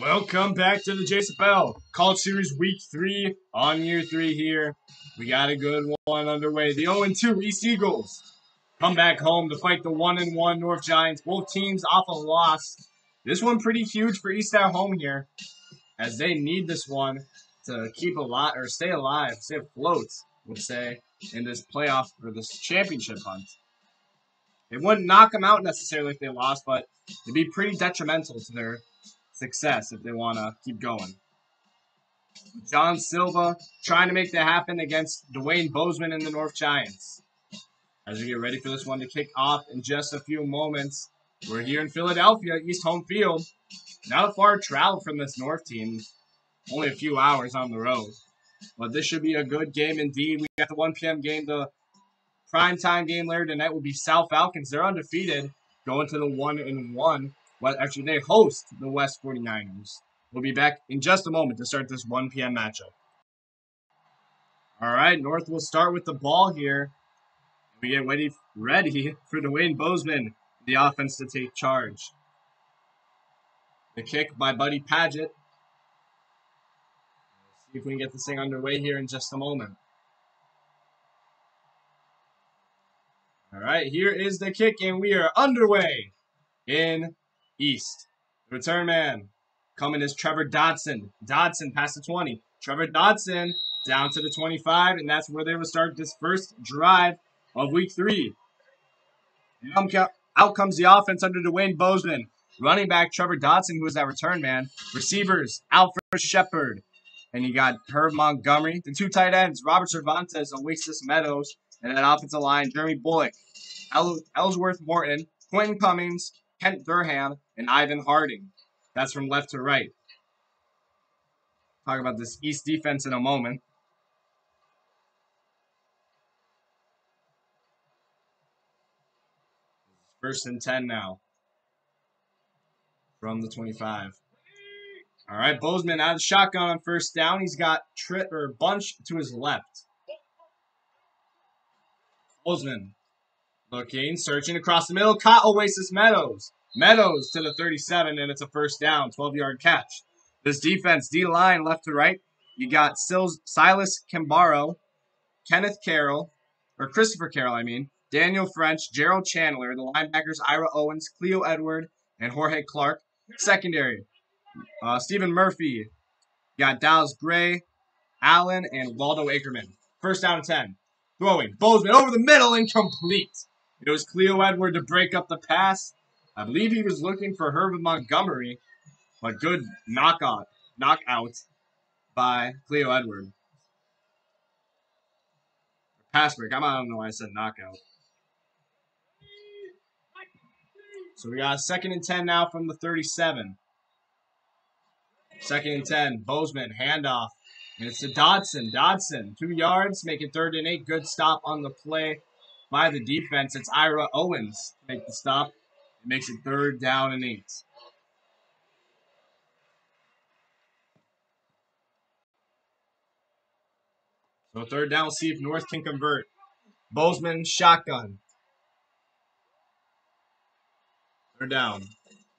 Welcome back to the JSFL College Series Week 3 on year 3 here. We got a good one underway. The 0-2 East Eagles come back home to fight the 1-1 North Giants. Both teams off a loss. This one pretty huge for East at home here as they need this one to keep a lot or stay alive, stay afloat, would say, in this playoff or this championship hunt. It wouldn't knock them out necessarily if they lost, but it'd be pretty detrimental to their success if they want to keep going. John Silva trying to make that happen against Dwayne Bozeman and the North Giants. As we get ready for this one to kick off in just a few moments, we're here in Philadelphia, East Home Field. Not a far travel from this North team, only a few hours on the road. But this should be a good game indeed. We got the 1 p.m. game. The prime time game later tonight will be South Falcons. They're undefeated, going to the 1 and 1. Well, actually, they host the West 49ers. We'll be back in just a moment to start this 1 p.m. matchup. All right, North will start with the ball here. We get ready, ready for Dwayne Bozeman, the offense to take charge. The kick by Buddy Paget. see if we can get this thing underway here in just a moment. All right, here is the kick, and we are underway in East. The return man coming is Trevor Dodson. Dodson past the 20. Trevor Dodson down to the 25, and that's where they will start this first drive of week three. Out comes the offense under Dwayne Bozeman. Running back Trevor Dodson, who is that return man. Receivers, Alfred Shepard. And you got Herb Montgomery. The two tight ends, Robert Cervantes Oasis Meadows. And that offensive line, Jeremy Bullock, El Ellsworth Morton, Quentin Cummings, Kent Durham, and Ivan Harding. That's from left to right. Talk about this East defense in a moment. First and 10 now. From the 25. All right, Bozeman out of the shotgun on first down. He's got trip or bunch to his left. Bozeman Looking, searching across the middle, caught Oasis Meadows. Meadows to the 37, and it's a first down, 12-yard catch. This defense, D-line left to right, you got Sil Silas Kimbaro, Kenneth Carroll, or Christopher Carroll, I mean, Daniel French, Gerald Chandler, the linebackers Ira Owens, Cleo Edward, and Jorge Clark. Secondary, uh, Stephen Murphy, got Dallas Gray, Allen, and Waldo Ackerman. First down and 10. Throwing. Bozeman over the middle, incomplete. It was Cleo Edward to break up the pass. I believe he was looking for Herbert Montgomery, but good knockout, knockout by Cleo Edward. Pass break. I don't know why I said knockout. So we got second and 10 now from the 37. Second and 10. Bozeman, handoff. And it's to Dodson. Dodson, two yards, making third and eight. Good stop on the play by the defense. It's Ira Owens make the stop. It makes it third down and eight. So third down, we'll see if North can convert. Bozeman shotgun. Third down.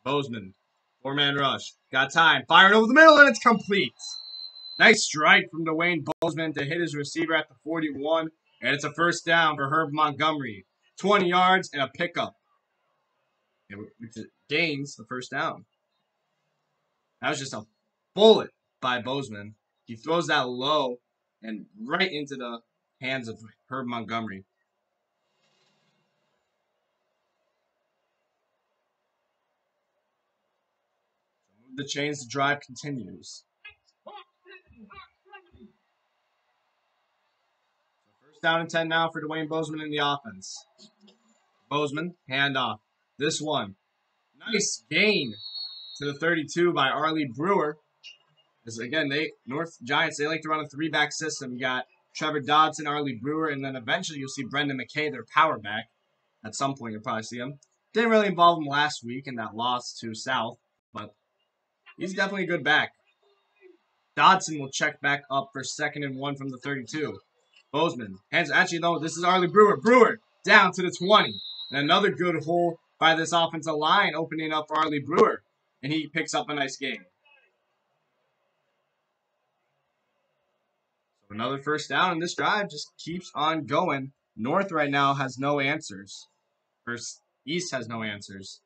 Bozeman. Four-man rush. Got time. Firing over the middle, and it's complete. Nice strike from Dwayne Bozeman to hit his receiver at the 41. And it's a first down for Herb Montgomery. 20 yards and a pickup. Which gains the first down. That was just a bullet by Bozeman. He throws that low and right into the hands of Herb Montgomery. The chains, drive continues. Down and 10 now for Dwayne Bozeman in the offense. Bozeman, handoff. This one. Nice gain to the 32 by Arlie Brewer. Because again, they North Giants, they like to run a three-back system. You got Trevor Dodson, Arlie Brewer, and then eventually you'll see Brendan McKay, their power back. At some point, you'll probably see him. Didn't really involve him last week in that loss to South, but he's definitely a good back. Dodson will check back up for second and one from the 32. Bozeman. Hands actually no, this is Arlie Brewer. Brewer down to the 20. And another good hole by this offensive line opening up for Arlie Brewer. And he picks up a nice game. Another first down, and this drive just keeps on going. North right now has no answers. First East has no answers.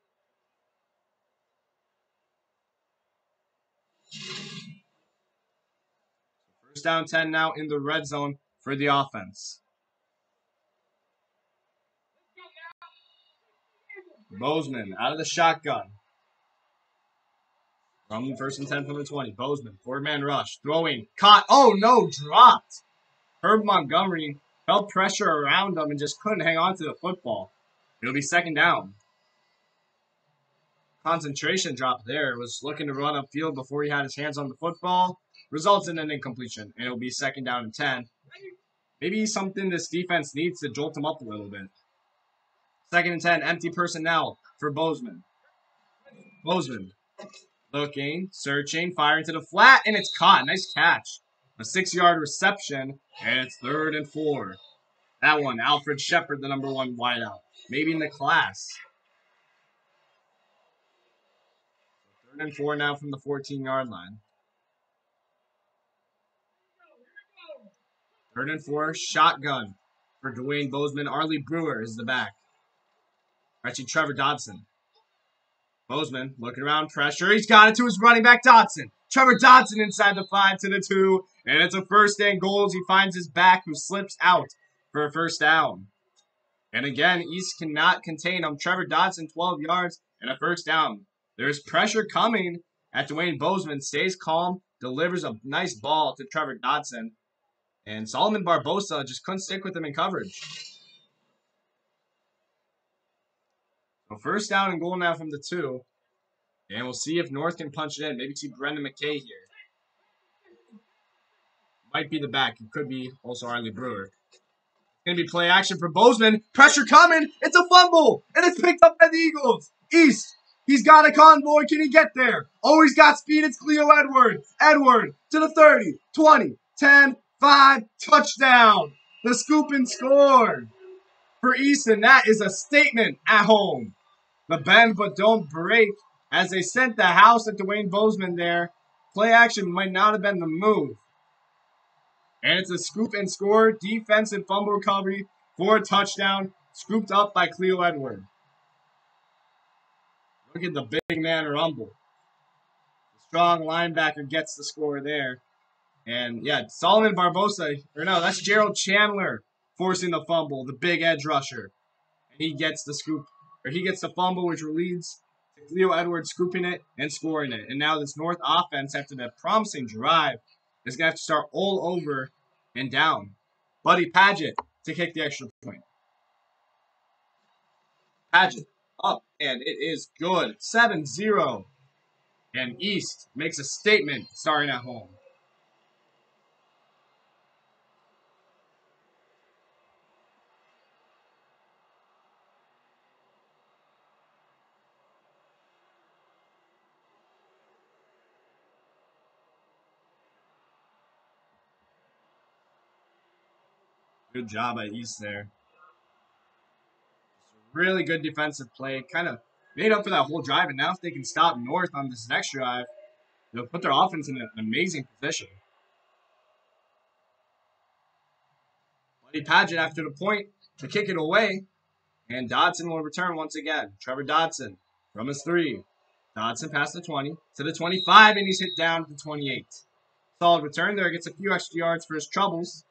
First down 10 now in the red zone for the offense. Bozeman out of the shotgun. From first and 10 from the 20. Bozeman, four man rush. Throwing. Caught. Oh no, dropped. Herb Montgomery felt pressure around him and just couldn't hang on to the football. It'll be second down. Concentration drop there. Was looking to run upfield before he had his hands on the football. Results in an incompletion. It'll be second down and 10. Maybe something this defense needs to jolt him up a little bit. Second and 10. Empty personnel for Bozeman. Bozeman. Looking, searching, firing to the flat, and it's caught. Nice catch. A six-yard reception, and it's third and four. That one, Alfred Shepard, the number one wideout. Maybe in the class. Third and four now from the 14-yard line. Third and four, shotgun for Dwayne Bozeman. Arlie Brewer is the back. Actually, Trevor Dodson. Bozeman looking around, pressure. He's got it to his running back, Dodson. Trevor Dodson inside the five to the two, and it's a first and goals. He finds his back, who slips out for a first down. And again, East cannot contain him. Trevor Dodson, 12 yards and a first down. There's pressure coming at Dwayne Bozeman. Stays calm, delivers a nice ball to Trevor Dodson. And Solomon Barbosa just couldn't stick with him in coverage. So first down and goal now from the two. And we'll see if North can punch it in. Maybe see Brendan McKay here. Might be the back. It could be also Arlie Brewer. Gonna be play action for Bozeman. Pressure coming. It's a fumble. And it's picked up by the Eagles. East. He's got a convoy. Can he get there? Oh, he's got speed. It's Cleo Edward. Edward to the 30, 20, 10, 5. Touchdown. The scoop and score for Easton. That is a statement at home. The bend but don't break as they sent the house at Dwayne Bozeman there. Play action might not have been the move. And it's a scoop and score. Defensive fumble recovery for a touchdown. Scooped up by Cleo Edward. Look at the big man rumble. The strong linebacker gets the score there. And yeah, Solomon Barbosa, or no, that's Gerald Chandler forcing the fumble, the big edge rusher. And he gets the scoop or he gets the fumble, which leads to Leo Edwards scooping it and scoring it. And now this North offense, after that promising drive, is going to have to start all over and down. Buddy Paget to kick the extra point. Paget up, and it is good. 7-0. And East makes a statement starting at home. Good job by East there. Really good defensive play. Kind of made up for that whole drive. And now if they can stop North on this next drive, they'll put their offense in an amazing position. Buddy Paget after the point to kick it away. And Dodson will return once again. Trevor Dodson from his three. Dodson past the 20 to the 25, and he's hit down to the 28. Solid return there. Gets a few extra yards for his troubles.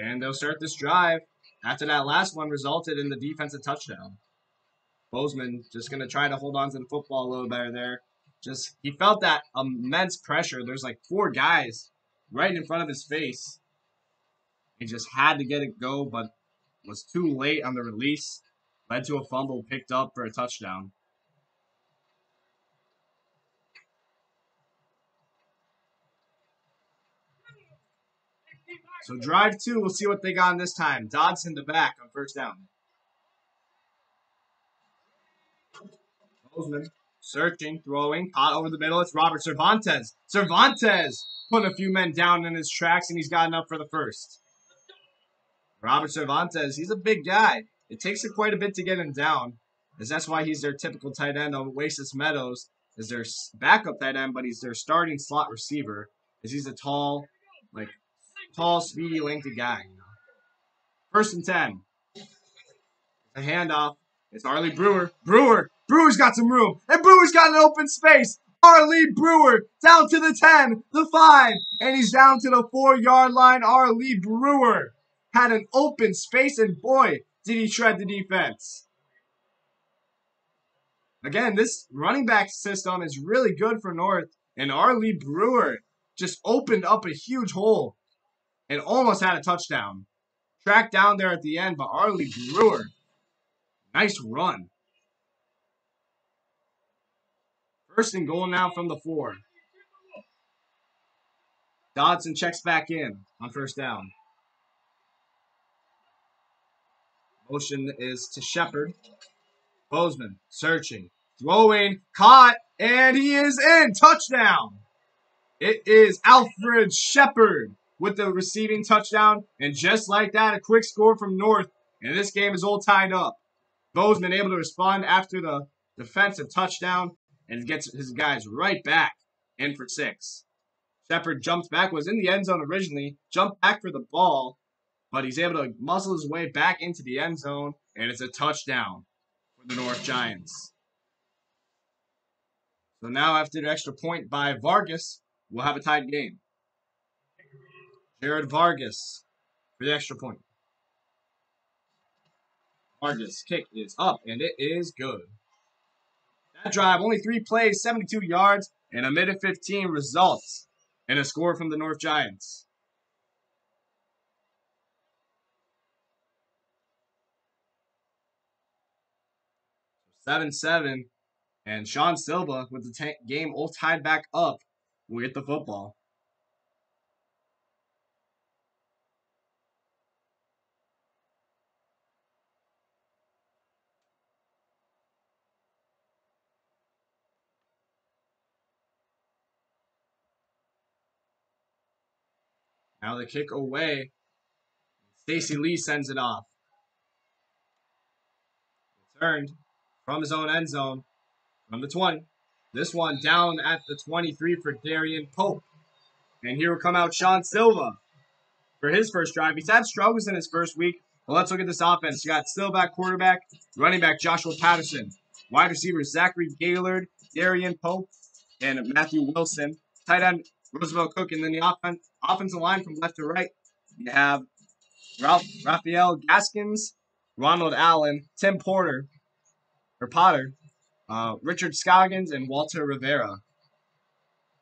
And they'll start this drive after that last one resulted in the defensive touchdown. Bozeman just going to try to hold on to the football a little better there. Just, he felt that immense pressure. There's like four guys right in front of his face. He just had to get it go, but was too late on the release. Led to a fumble picked up for a touchdown. So drive two, we'll see what they got this time. Dodson the back on first down. Bozeman searching, throwing, caught over the middle. It's Robert Cervantes. Cervantes putting a few men down in his tracks, and he's got enough for the first. Robert Cervantes, he's a big guy. It takes it quite a bit to get him down, as that's why he's their typical tight end. Of Oasis Meadows is their backup tight end, but he's their starting slot receiver, as he's a tall, like tall, speedy, lengthy guy. First and 10. A handoff. It's Arlie Brewer. Brewer. Brewer's got some room. And Brewer's got an open space. Arlie Brewer down to the 10, the 5, and he's down to the 4 yard line. Arlie Brewer had an open space, and boy, did he shred the defense. Again, this running back system is really good for North, and Arlie Brewer just opened up a huge hole and almost had a touchdown. Tracked down there at the end, but Arlie Brewer, nice run. First and goal now from the four. Dodson checks back in on first down. Motion is to Shepard. Bozeman searching, throwing, caught, and he is in. Touchdown. It is Alfred Shepard with the receiving touchdown. And just like that, a quick score from North. And this game is all tied up. Bozeman able to respond after the defensive touchdown and gets his guys right back in for six. Shepard jumps back, was in the end zone originally, jumped back for the ball, but he's able to muscle his way back into the end zone, and it's a touchdown for the North Giants. So now after the extra point by Vargas, we'll have a tied game. Jared Vargas for the extra point. Vargas kick is up, and it is good. That drive, only three plays, 72 yards, and a minute 15 results in a score from the North Giants. Seven seven, and Sean Silva with the game all tied back up will get the football. Now the kick away. Stacy Lee sends it off. Returned from his own end zone from the 20. This one down at the 23 for Darian Pope. And here will come out Sean Silva for his first drive. He's had struggles in his first week. But let's look at this offense. You got at quarterback, running back Joshua Patterson, wide receiver Zachary Gaylord, Darian Pope, and Matthew Wilson. Tight end Roosevelt Cook, and then the offense, offensive line from left to right, you have Ralph, Raphael Gaskins, Ronald Allen, Tim Porter, or Potter, uh, Richard Scoggins, and Walter Rivera.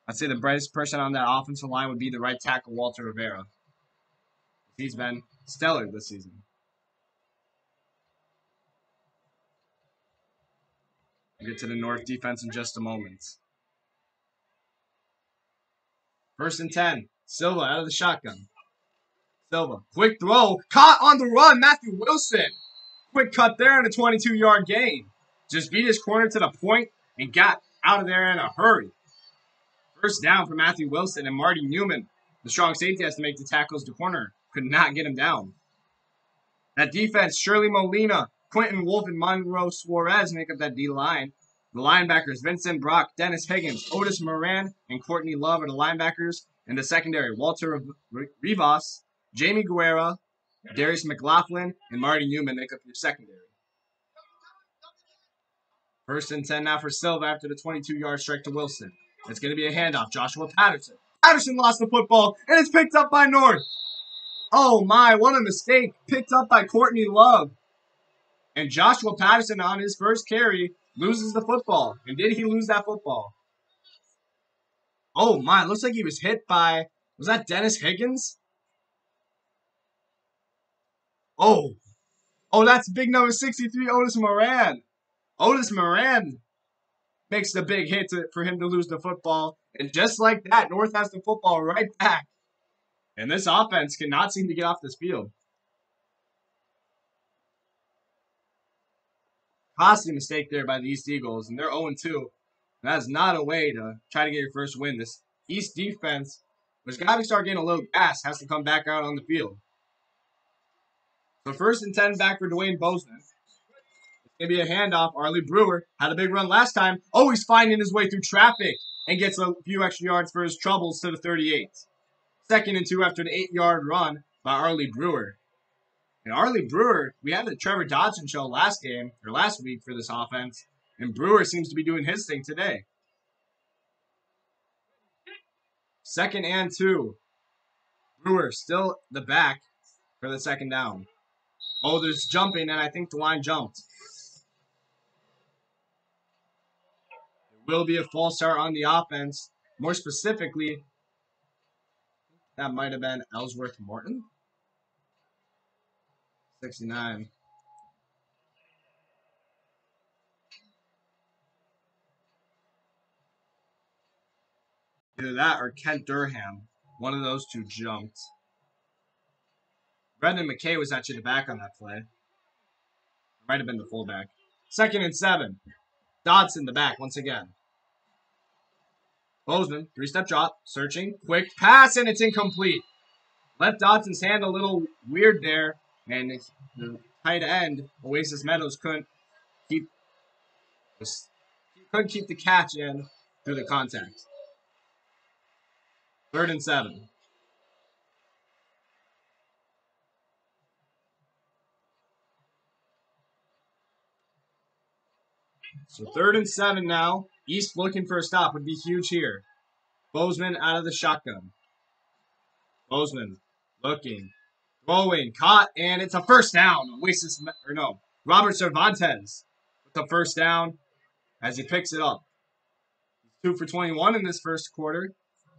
I'd say the brightest person on that offensive line would be the right tackle, Walter Rivera. He's been stellar this season. We'll get to the North defense in just a moment. First and 10. Silva out of the shotgun. Silva. Quick throw. Caught on the run. Matthew Wilson. Quick cut there in a 22 yard gain. Just beat his corner to the point and got out of there in a hurry. First down for Matthew Wilson and Marty Newman. The strong safety has to make the tackles to corner. Could not get him down. That defense, Shirley Molina, Quentin Wolf, and Monroe Suarez make up that D line. The linebackers, Vincent Brock, Dennis Higgins, Otis Moran, and Courtney Love are the linebackers. In the secondary, Walter Rivas, Jamie Guerra, Darius McLaughlin, and Marty Newman make up your secondary. First and 10 now for Silva after the 22-yard strike to Wilson. It's going to be a handoff. Joshua Patterson. Patterson lost the football, and it's picked up by North. Oh my, what a mistake. Picked up by Courtney Love. And Joshua Patterson on his first carry loses the football. And did he lose that football? Oh my, looks like he was hit by was that Dennis Higgins? Oh. Oh, that's big number 63, Otis Moran. Otis Moran makes the big hit to, for him to lose the football. And just like that, North has the football right back. And this offense cannot seem to get off this field. Costly mistake there by the East Eagles, and they're 0-2. That is not a way to try to get your first win. This East defense, which got to start getting a little gas, has to come back out on the field. So first and 10 back for Dwayne Bozeman. It's going to be a handoff. Arlie Brewer had a big run last time. Oh, Always finding his way through traffic and gets a few extra yards for his troubles to the 38. Second and two after an eight-yard run by Arlie Brewer. And Arlie Brewer, we had the Trevor Dodson show last game, or last week for this offense, and Brewer seems to be doing his thing today. Second and two. Brewer still the back for the second down. Oh, there's jumping, and I think the line jumped. There will be a false start on the offense. More specifically, that might have been Ellsworth Morton. 69. Either that or Kent Durham. One of those two jumped. Brendan McKay was actually the back on that play. Might have been the fullback. Second and seven. Dodson the back once again. Bozeman, three-step drop, searching, quick pass, and it's incomplete. Left Dodson's hand a little weird there, and the tight end, Oasis Meadows, couldn't keep couldn't keep the catch in through the contact. Third and seven. So third and seven now. East looking for a stop would be huge here. Bozeman out of the shotgun. Bozeman looking, throwing, caught, and it's a first down. Oasis, or no, Robert Cervantes with the first down as he picks it up. Two for 21 in this first quarter.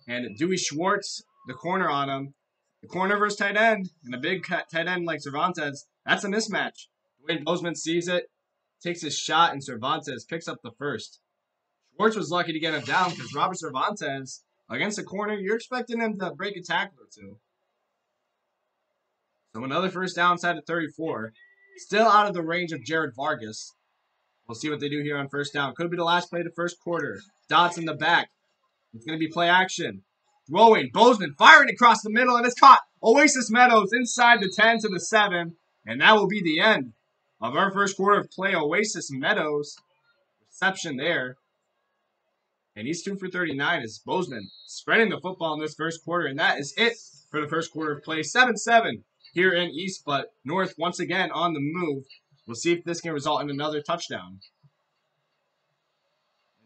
And Dewey Schwartz, the corner on him. The corner versus tight end, and a big tight end like Cervantes, that's a mismatch. Dwayne Bozeman sees it, takes his shot, and Cervantes picks up the first. Schwartz was lucky to get him down because Robert Cervantes, against the corner, you're expecting him to break a tackle or two. So another first down side of 34. Still out of the range of Jared Vargas. We'll see what they do here on first down. Could be the last play of the first quarter. Dodson the back. It's going to be play action. Throwing. Bozeman firing across the middle, and it's caught. Oasis Meadows inside the 10 to the 7. And that will be the end of our first quarter of play. Oasis Meadows. Reception there. And he's 2 for 39 as Bozeman spreading the football in this first quarter. And that is it for the first quarter of play. 7-7 here in East, but North once again on the move. We'll see if this can result in another touchdown.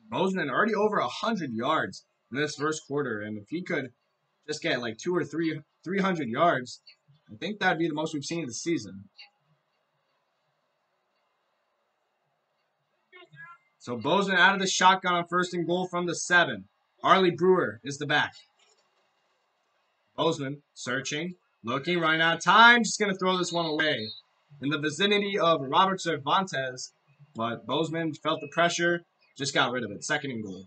Bozeman already over 100 yards in this first quarter. And if he could just get like two or three 300 yards, I think that'd be the most we've seen this season. So Bozeman out of the shotgun on first and goal from the seven. Arlie Brewer is the back. Bozeman searching, looking, right out of time. Just going to throw this one away. In the vicinity of Robert Cervantes, but Bozeman felt the pressure, just got rid of it. Second and goal.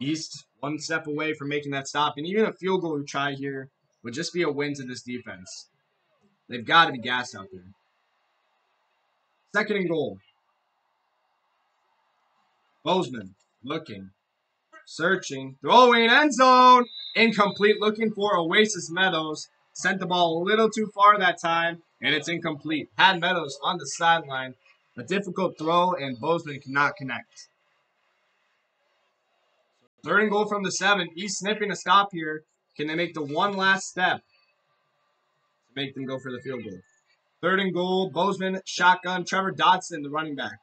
East one step away from making that stop, and even a field goal try here would just be a win to this defense. They've got to be gassed out there. Second and goal. Bozeman looking, searching, throwing end zone, incomplete. Looking for Oasis Meadows. Sent the ball a little too far that time, and it's incomplete. Had Meadows on the sideline. A difficult throw, and Bozeman cannot connect. Third and goal from the seven. He's sniffing a stop here. Can they make the one last step to make them go for the field goal? Third and goal, Bozeman, shotgun, Trevor Dodson, the running back.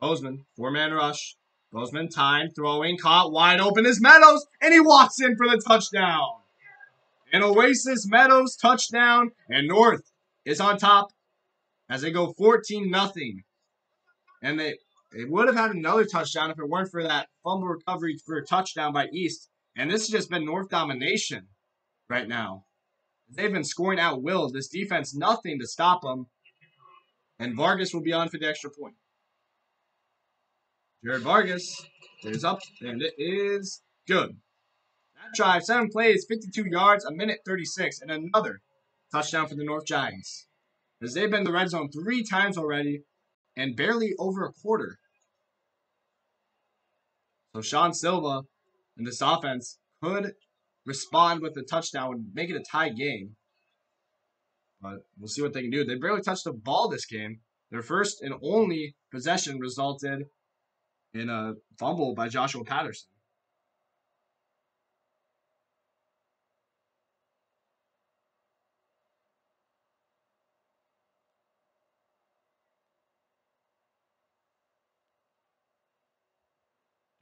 Bozeman, four-man rush. Bozeman, time, throwing, caught, wide open is Meadows, and he walks in for the touchdown. An Oasis Meadows touchdown, and North is on top as they go 14 nothing. And they they would have had another touchdown if it weren't for that fumble recovery for a touchdown by East. And this has just been North domination right now. They've been scoring out will. This defense, nothing to stop them. And Vargas will be on for the extra point. Jared Vargas is up, and it is good. That drive, seven plays, 52 yards, a minute 36, and another touchdown for the North Giants. As they've been in the red zone three times already, and barely over a quarter. So Sean Silva in this offense could respond with a touchdown and make it a tie game. But we'll see what they can do. They barely touched the ball this game. Their first and only possession resulted in a fumble by Joshua Patterson.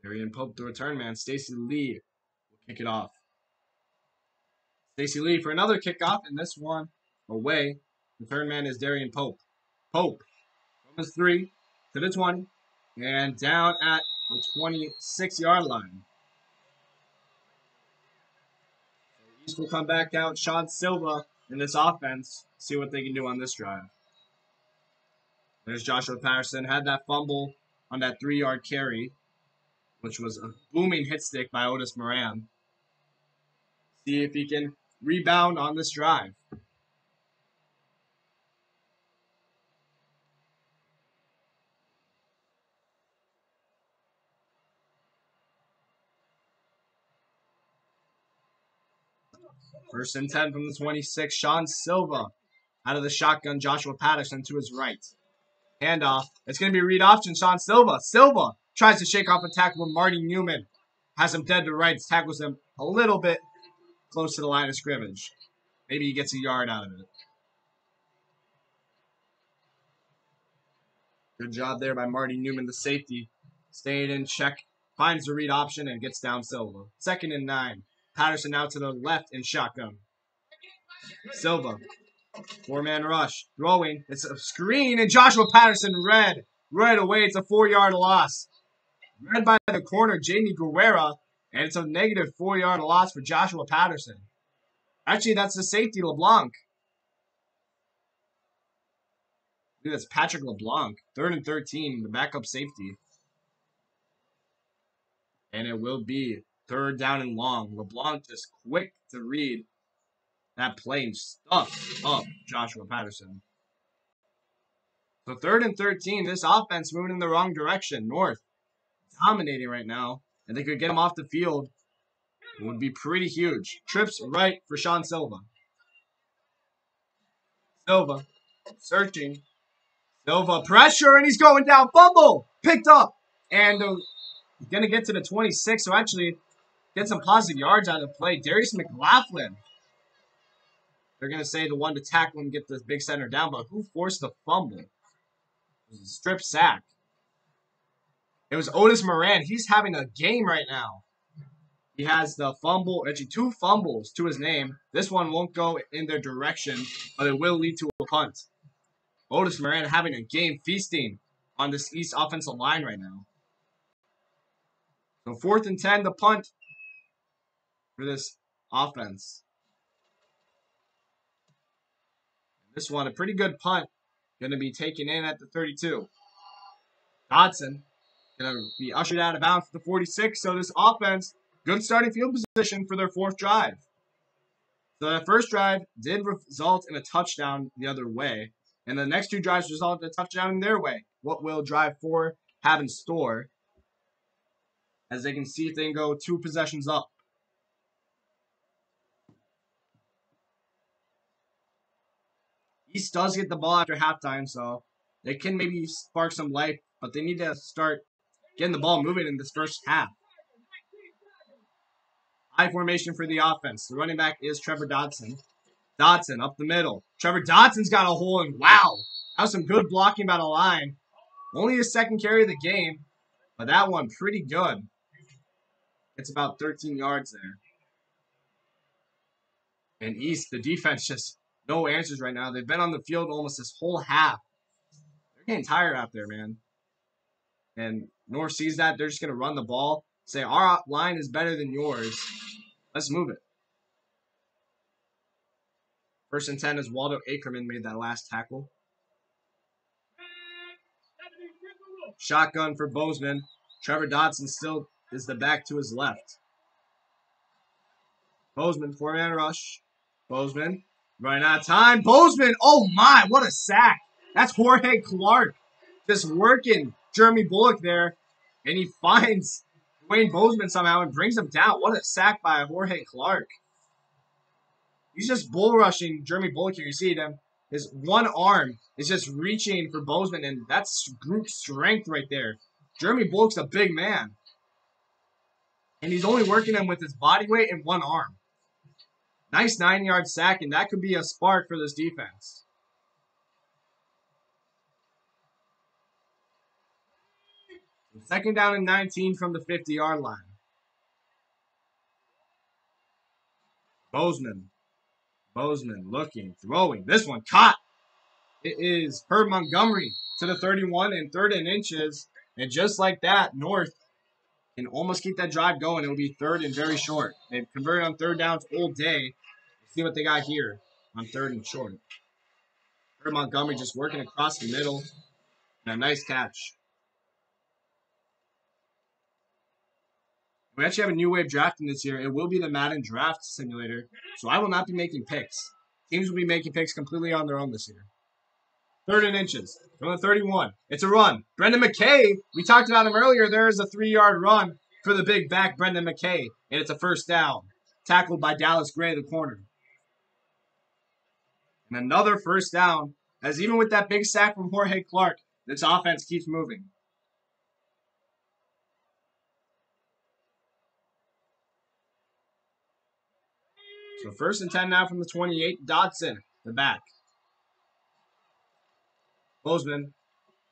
Darian Pope to return man. Stacy Lee will kick it off. Stacy Lee for another kickoff, and this one away. The third man is Darian Pope. Pope from three to the 20 and down at the 26 yard line. East will come back out. Sean Silva in this offense. See what they can do on this drive. There's Joshua Patterson. Had that fumble on that three yard carry, which was a booming hit stick by Otis Moran. See if he can rebound on this drive. First and 10 from the 26. Sean Silva out of the shotgun. Joshua Patterson to his right. Handoff. It's going to be read option. Sean Silva. Silva tries to shake off a tackle with Marty Newman. Has him dead to rights. Tackles him a little bit close to the line of scrimmage. Maybe he gets a yard out of it. Good job there by Marty Newman, the safety. Staying in check. Finds the read option and gets down Silva. Second and nine. Patterson now to the left in shotgun. Silva. Four-man rush. Throwing. It's a screen, and Joshua Patterson red. Right away, it's a four-yard loss. Read by the corner, Jamie Guerrera, and it's a negative four-yard loss for Joshua Patterson. Actually, that's the safety, LeBlanc. Dude, that's Patrick LeBlanc. Third and 13, the backup safety. And it will be third down and long. LeBlanc just quick to read that play and stuff up Joshua Patterson. So third and 13, this offense moving in the wrong direction. North dominating right now. And they could get him off the field. It would be pretty huge. Trips right for Sean Silva. Silva searching. Silva pressure and he's going down. Fumble picked up. And uh, going to get to the 26. So actually get some positive yards out of the play. Darius McLaughlin. They're going to say the one to tackle and get the big center down, but who forced the fumble? Strip sack. It was Otis Moran. He's having a game right now. He has the fumble, actually two fumbles to his name. This one won't go in their direction, but it will lead to a punt. Otis Moran having a game feasting on this East offensive line right now. So fourth and 10, the punt for this offense. This one, a pretty good punt. Going to be taken in at the 32. Dodson going to be ushered out of bounds at the 46. So this offense, good starting field position for their fourth drive. So the first drive did result in a touchdown the other way. And the next two drives result in a touchdown in their way. What will drive four have in store? As they can see if they can go two possessions up. East does get the ball after halftime, so they can maybe spark some life, but they need to start getting the ball moving in this first half. High formation for the offense. The running back is Trevor Dodson. Dodson up the middle. Trevor Dodson's got a hole, and wow, that was some good blocking by the line. Only his second carry of the game, but that one pretty good. It's about 13 yards there. And East, the defense just no answers right now. They've been on the field almost this whole half. They're getting tired out there, man. And North sees that. They're just going to run the ball, say, our line is better than yours. Let's move it. First and 10 as Waldo Ackerman made that last tackle. Shotgun for Bozeman. Trevor Dodson still is the back to his left. Bozeman, four-man rush. Bozeman running out of time. Bozeman, oh my, what a sack. That's Jorge Clark just working Jeremy Bullock there. And he finds Dwayne Bozeman somehow and brings him down. What a sack by Jorge Clark. He's just bull rushing Jeremy Bullock here. You see him. his one arm is just reaching for Bozeman, and that's group strength right there. Jeremy Bullock's a big man. And he's only working him with his body weight and one arm. Nice nine yard sack, and that could be a spark for this defense. Second down and 19 from the 50 yard line. Bozeman. Bozeman looking, throwing. This one caught. It is Herb Montgomery to the 31 and third and inches. And just like that, North can almost keep that drive going. It will be third and very short. They've converted on third downs all day. Let's see what they got here on third and short. Herb Montgomery just working across the middle. And a nice catch. We actually have a new way of drafting this year. It will be the Madden Draft Simulator. So I will not be making picks. Teams will be making picks completely on their own this year. Third and inches from the 31. It's a run. Brendan McKay, we talked about him earlier. There is a three yard run for the big back, Brendan McKay. And it's a first down. Tackled by Dallas Gray, the corner. And another first down. As even with that big sack from Jorge Clark, this offense keeps moving. So first and 10 now from the 28. Dodson, the back. Bozeman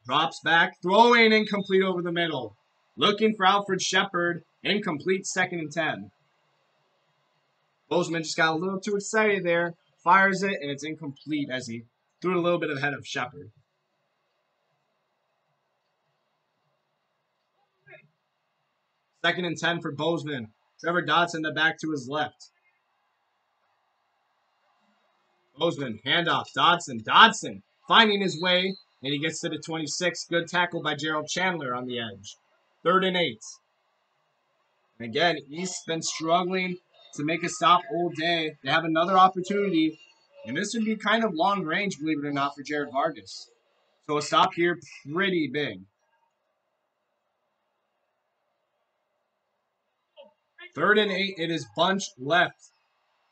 drops back, throwing incomplete over the middle. Looking for Alfred Shepard, incomplete second and 10. Bozeman just got a little too excited there, fires it, and it's incomplete as he threw it a little bit ahead of Shepard. Second and 10 for Bozeman. Trevor Dodson, the back to his left. Bozeman, handoff, Dodson, Dodson finding his way, and he gets to the 26. Good tackle by Gerald Chandler on the edge. Third and eight. And again, East's been struggling to make a stop all day. They have another opportunity, and this would be kind of long range, believe it or not, for Jared Vargas. So a stop here, pretty big. Third and eight, it is bunch left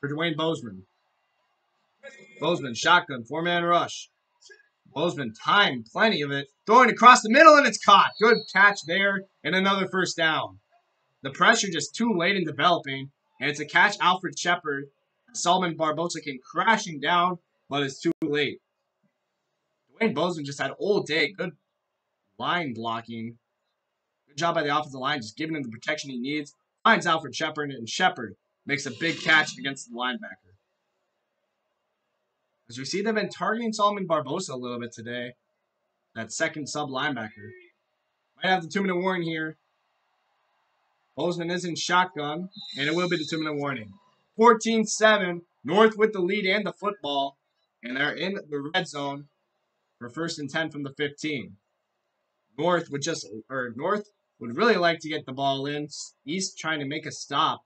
for Dwayne Bozeman. Bozeman, shotgun, four man rush. Bozeman, time, plenty of it. Throwing across the middle, and it's caught. Good catch there, and another first down. The pressure just too late in developing, and it's a catch Alfred Shepard. Solomon Barbosa came crashing down, but it's too late. Dwayne Bozeman just had all day. Good line blocking. Good job by the offensive line, just giving him the protection he needs. Finds Alfred Shepard, and Shepard makes a big catch against the linebacker. As we see they've been targeting Solomon Barbosa a little bit today. That second sub linebacker. Might have the two minute warning here. Bozeman is in shotgun, and it will be the two minute warning. 14 7. North with the lead and the football. And they're in the red zone for first and 10 from the 15. North would just, or North would really like to get the ball in. East trying to make a stop.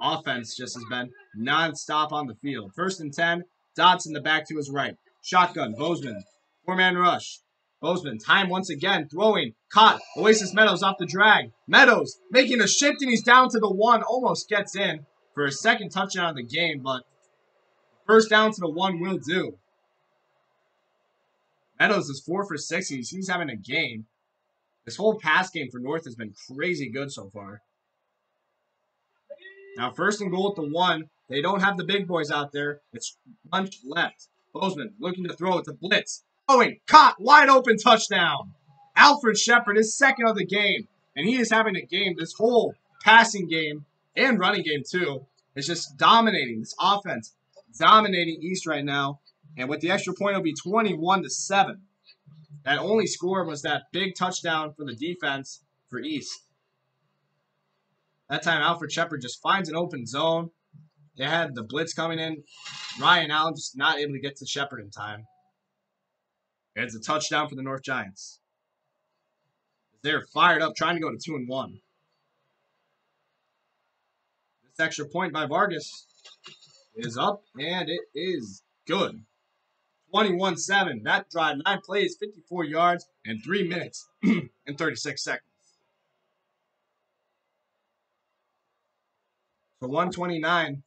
Offense just has been non-stop on the field. First and 10, Dodson the back to his right. Shotgun, Bozeman. Four-man rush. Bozeman, time once again, throwing, caught. Oasis Meadows off the drag. Meadows making a shift, and he's down to the one. Almost gets in for a second touchdown of the game, but first down to the one will do. Meadows is four for six. He's, he's having a game. This whole pass game for North has been crazy good so far. Now, first and goal at the one. They don't have the big boys out there. It's bunch left. Bozeman looking to throw. It's a blitz. Throwing. Caught. Wide open touchdown. Alfred Shepard is second of the game. And he is having a game, this whole passing game and running game too, is just dominating this offense. Dominating East right now. And with the extra point, it'll be 21 to 7. That only score was that big touchdown for the defense for East. That time, Alfred Shepard just finds an open zone. They had the blitz coming in. Ryan Allen just not able to get to Shepard in time. It's a touchdown for the North Giants. They're fired up, trying to go to two and one. This extra point by Vargas is up, and it is good. 21-7. That drive, nine plays, 54 yards, and three minutes and 36 seconds. So 129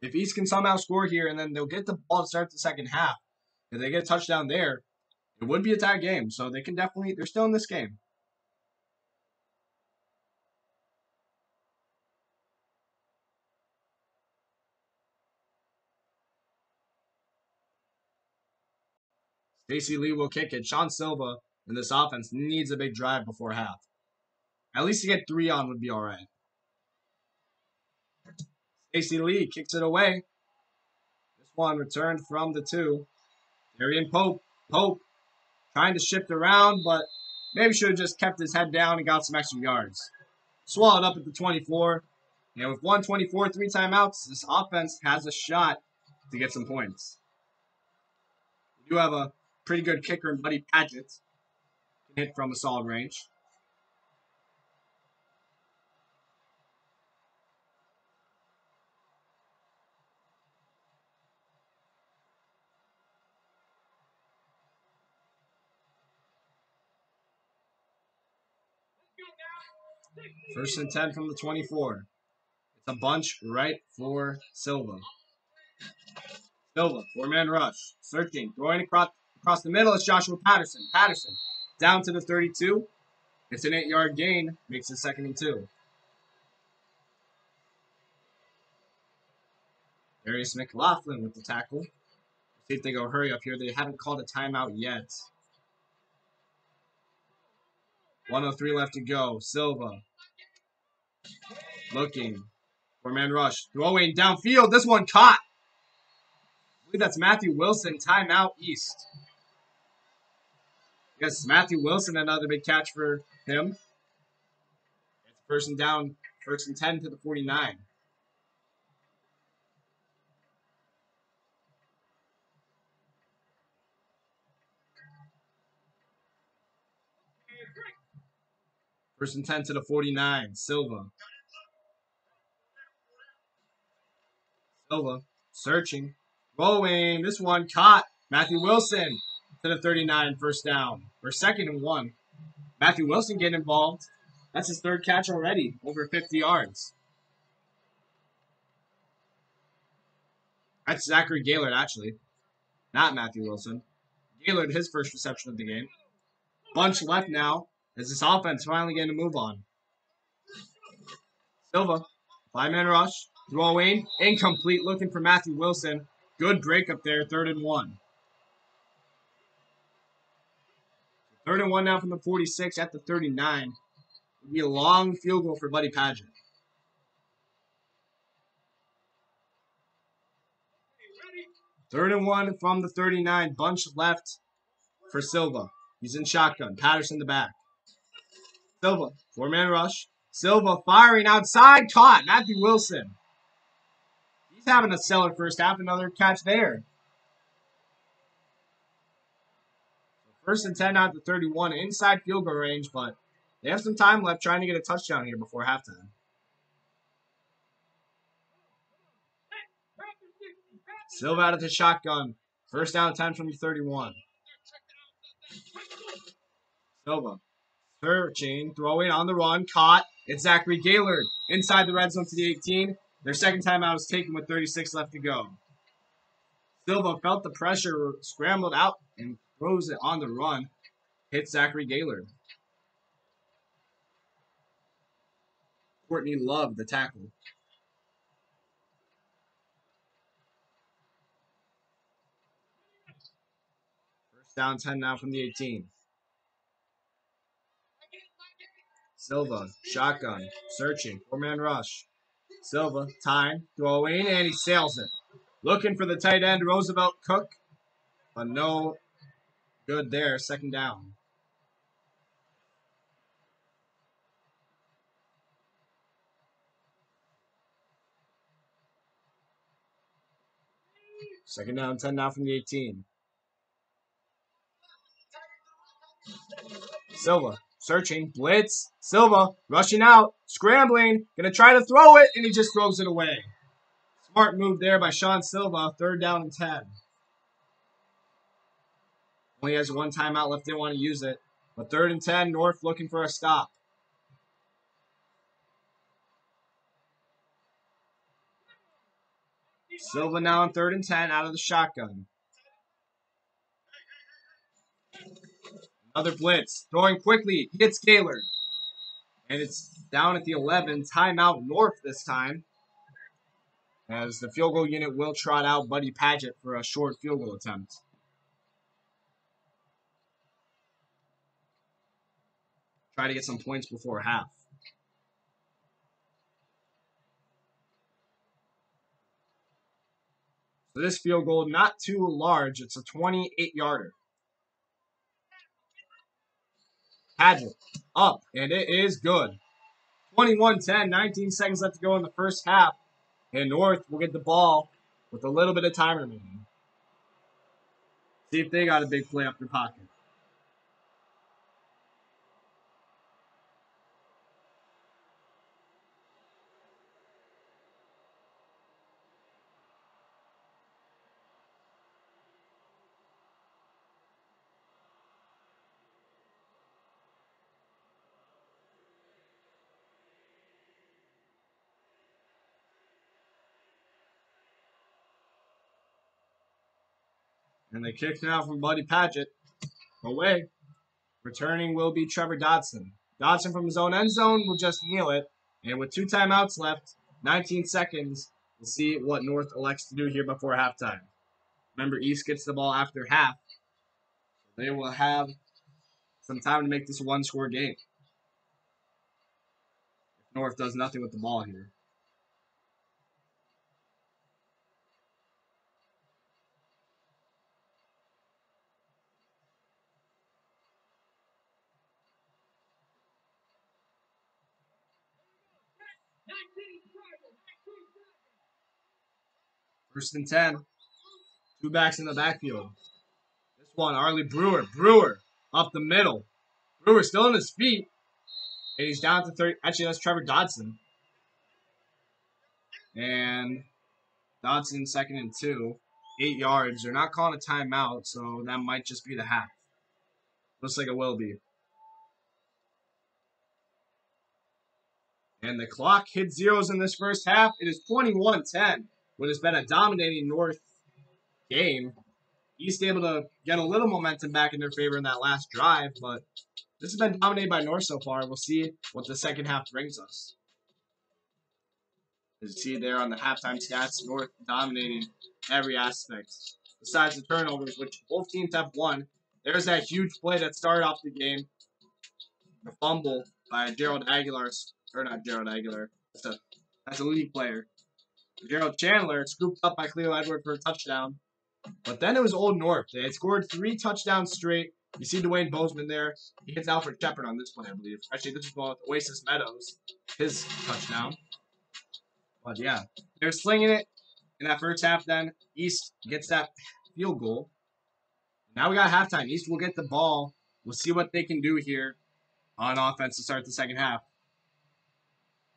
If East can somehow score here and then they'll get the ball to start the second half, if they get a touchdown there, it would be a tie game. So they can definitely, they're still in this game. Stacy Lee will kick it. Sean Silva in this offense needs a big drive before half. At least to get three on would be all right. Stacy Lee kicks it away. This one returned from the two. Darian Pope. Pope trying to shift around, but maybe should have just kept his head down and got some extra yards. Swallowed up at the 24. And with 124, three timeouts, this offense has a shot to get some points. We do have a pretty good kicker in Buddy Paget. Can hit from a solid range. First and 10 from the 24. It's a bunch right for Silva. Silva, four-man rush. Searching, throwing across, across the middle is Joshua Patterson. Patterson down to the 32. It's an eight-yard gain. Makes it second and two. Darius McLaughlin with the tackle. See if they go hurry up here. They haven't called a timeout yet. 103 left to go. Silva. Looking. Four-man rush. Throwing downfield. This one caught. I believe that's Matthew Wilson. Timeout East. Yes, Matthew Wilson, another big catch for him. And down, first and 10 to the 49. First and 10 to the 49. Silva. Silva searching. Rolling. This one caught. Matthew Wilson to the 39. First down. Or second and one. Matthew Wilson getting involved. That's his third catch already. Over 50 yards. That's Zachary Gaylord, actually. Not Matthew Wilson. Gaylord, his first reception of the game. Bunch left now. Is this offense finally getting a move on? Silva, five-man rush, throw throwing, incomplete, looking for Matthew Wilson. Good break up there, third and one. Third and one now from the 46 at the 39. It'll be a long field goal for Buddy Paget. Third and one from the 39. Bunch left for Silva. He's in shotgun. Patterson the back. Silva, four-man rush. Silva firing outside, caught. Matthew Wilson. He's having a stellar first half. Another catch there. First and 10 out to 31. Inside field goal range, but they have some time left trying to get a touchdown here before halftime. Silva out of the shotgun. First down 10 from the 31. Silva Searching, throwing on the run, caught. It's Zachary Gaylord inside the red zone to the 18. Their second timeout is taken with 36 left to go. Silva felt the pressure, scrambled out, and throws it on the run. Hits Zachary Gaylord. Courtney loved the tackle. First down 10 now from the 18. Silva, shotgun, searching, four-man rush. Silva, time, throwing, and he sails it. Looking for the tight end, Roosevelt Cook, but no good there, second down. Second down, 10 now from the 18. Silva, Searching. Blitz. Silva rushing out. Scrambling. Gonna try to throw it, and he just throws it away. Smart move there by Sean Silva. Third down and 10. Only has one timeout left. Didn't want to use it. But third and 10. North looking for a stop. Silva now on third and 10 out of the shotgun. Another blitz. Throwing quickly. Hits Gaylord. And it's down at the 11. Timeout North this time. As the field goal unit will trot out Buddy Paget for a short field goal attempt. Try to get some points before half. So this field goal, not too large. It's a 28 yarder. Paget up, and it is good. 21-10, 19 seconds left to go in the first half. And North will get the ball with a little bit of time remaining. See if they got a big play up their pocket. And they kicked it out from Buddy Paget. Away. Returning will be Trevor Dodson. Dodson from his own end zone will just kneel it. And with two timeouts left, 19 seconds, we'll see what North elects to do here before halftime. Remember, East gets the ball after half. They will have some time to make this one-score game. North does nothing with the ball here. First and 10. Two backs in the backfield. This one, Arlie Brewer. Brewer up the middle. Brewer still on his feet. And he's down to 30. Actually, that's Trevor Dodson. And Dodson second and two. Eight yards. They're not calling a timeout, so that might just be the half. Looks like it will be. And the clock hit zeros in this first half. It is 21-10 what has been a dominating North game. East able to get a little momentum back in their favor in that last drive, but this has been dominated by North so far. We'll see what the second half brings us. As you see there on the halftime stats, North dominating every aspect. Besides the turnovers, which both teams have won. There's that huge play that started off the game. The fumble by Gerald Aguilar, or not Gerald Aguilar. That's a, that's a league player. Gerald Chandler scooped up by Cleo Edward for a touchdown. But then it was Old North. They had scored three touchdowns straight. You see Dwayne Bozeman there. He hits Alfred Shepard on this play, I believe. Actually, this is was Oasis Meadows, his touchdown. But yeah, they're slinging it in that first half. Then East gets that field goal. Now we got halftime. East will get the ball. We'll see what they can do here on offense to start the second half.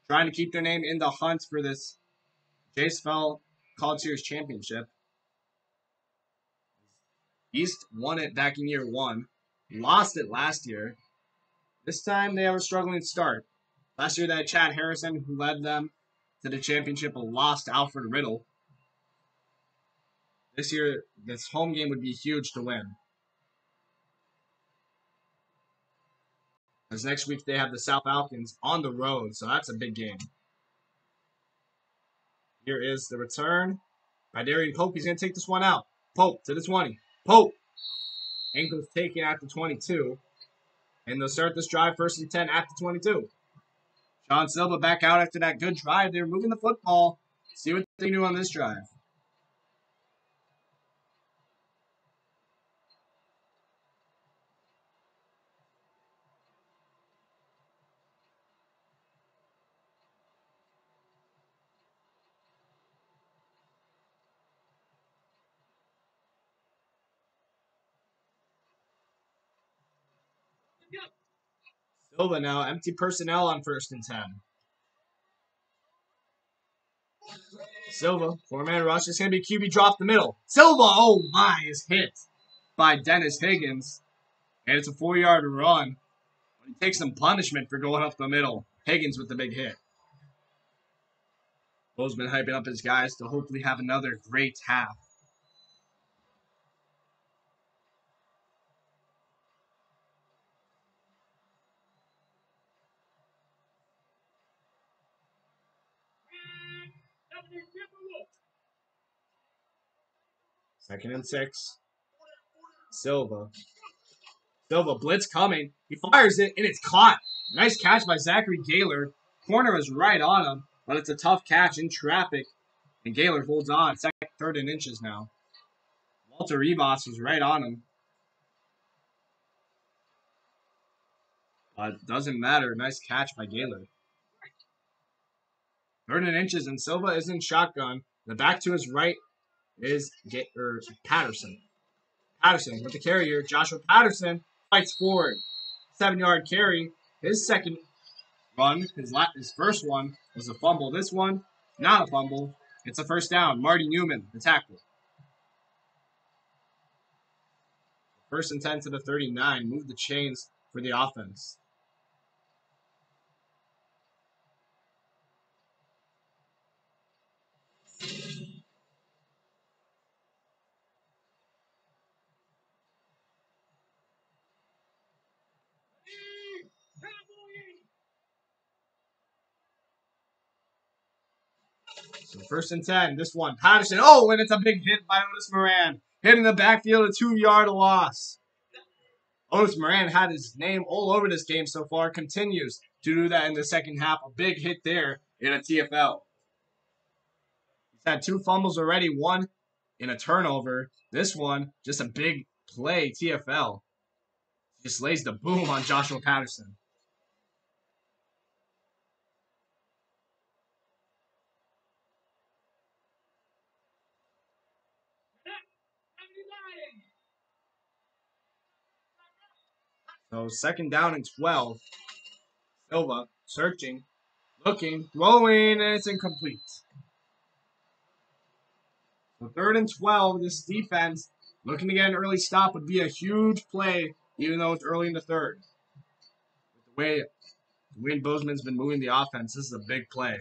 Trying to keep their name in the hunt for this JSFL College Series Championship. East won it back in year one, lost it last year. This time they have a struggling start. Last year they had Chad Harrison, who led them to the championship, but lost Alfred Riddle. This year, this home game would be huge to win. As next week they have the South Falcons on the road, so that's a big game. Here is the return by Darian Pope. He's going to take this one out. Pope to the 20. Pope. Taken at the 22. And they'll start this drive first and 10 at the 22. Sean Silva back out after that good drive. They're moving the football. See what they do on this drive. Silva now, empty personnel on first and 10. Silva, four-man rush. It's going to be QB drop the middle. Silva, oh my, is hit by Dennis Higgins. And it's a four-yard run. He takes some punishment for going up the middle. Higgins with the big hit. Bozeman hyping up his guys to hopefully have another great half. Second and six. Silva. Silva, blitz coming. He fires it, and it's caught. Nice catch by Zachary Gaylord. Corner is right on him, but it's a tough catch in traffic. And Gaylord holds on. Second, third and inches now. Walter Rivas was right on him. But doesn't matter. Nice catch by Gaylord. Third and inches, and Silva is in shotgun. The back to his right is get or Patterson. Patterson with the carrier. Joshua Patterson fights forward. Seven yard carry. His second run, his la- his first one was a fumble. This one, not a fumble. It's a first down. Marty Newman, the tackle. First and 10 to the 39. Move the chains for the offense. So first and 10. This one. Patterson. Oh, and it's a big hit by Otis Moran. Hit in the backfield, a two yard loss. Otis Moran had his name all over this game so far. Continues to do that in the second half. A big hit there in a TFL. He's had two fumbles already, one in a turnover. This one, just a big play TFL. Just lays the boom on Joshua Patterson. So second down and 12. Silva searching, looking, throwing, and it's incomplete. So third and 12, this defense looking to get an early stop would be a huge play, even though it's early in the third. The way Wayne Bozeman's been moving the offense, this is a big play.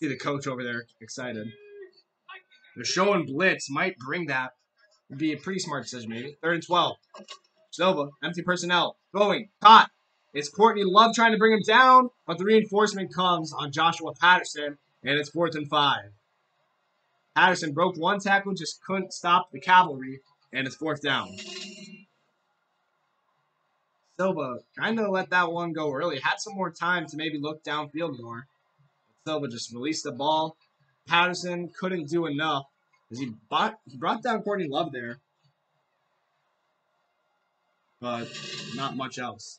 See the coach over there excited. They're showing blitz, might bring that. Would be a pretty smart decision, maybe. Third and 12. Silva, empty personnel, going, caught. It's Courtney Love trying to bring him down, but the reinforcement comes on Joshua Patterson, and it's fourth and five. Patterson broke one tackle, just couldn't stop the cavalry, and it's fourth down. Silva kind of let that one go early. Had some more time to maybe look downfield more. Silva just released the ball. Patterson couldn't do enough as he, bought, he brought down Courtney Love there. But not much else.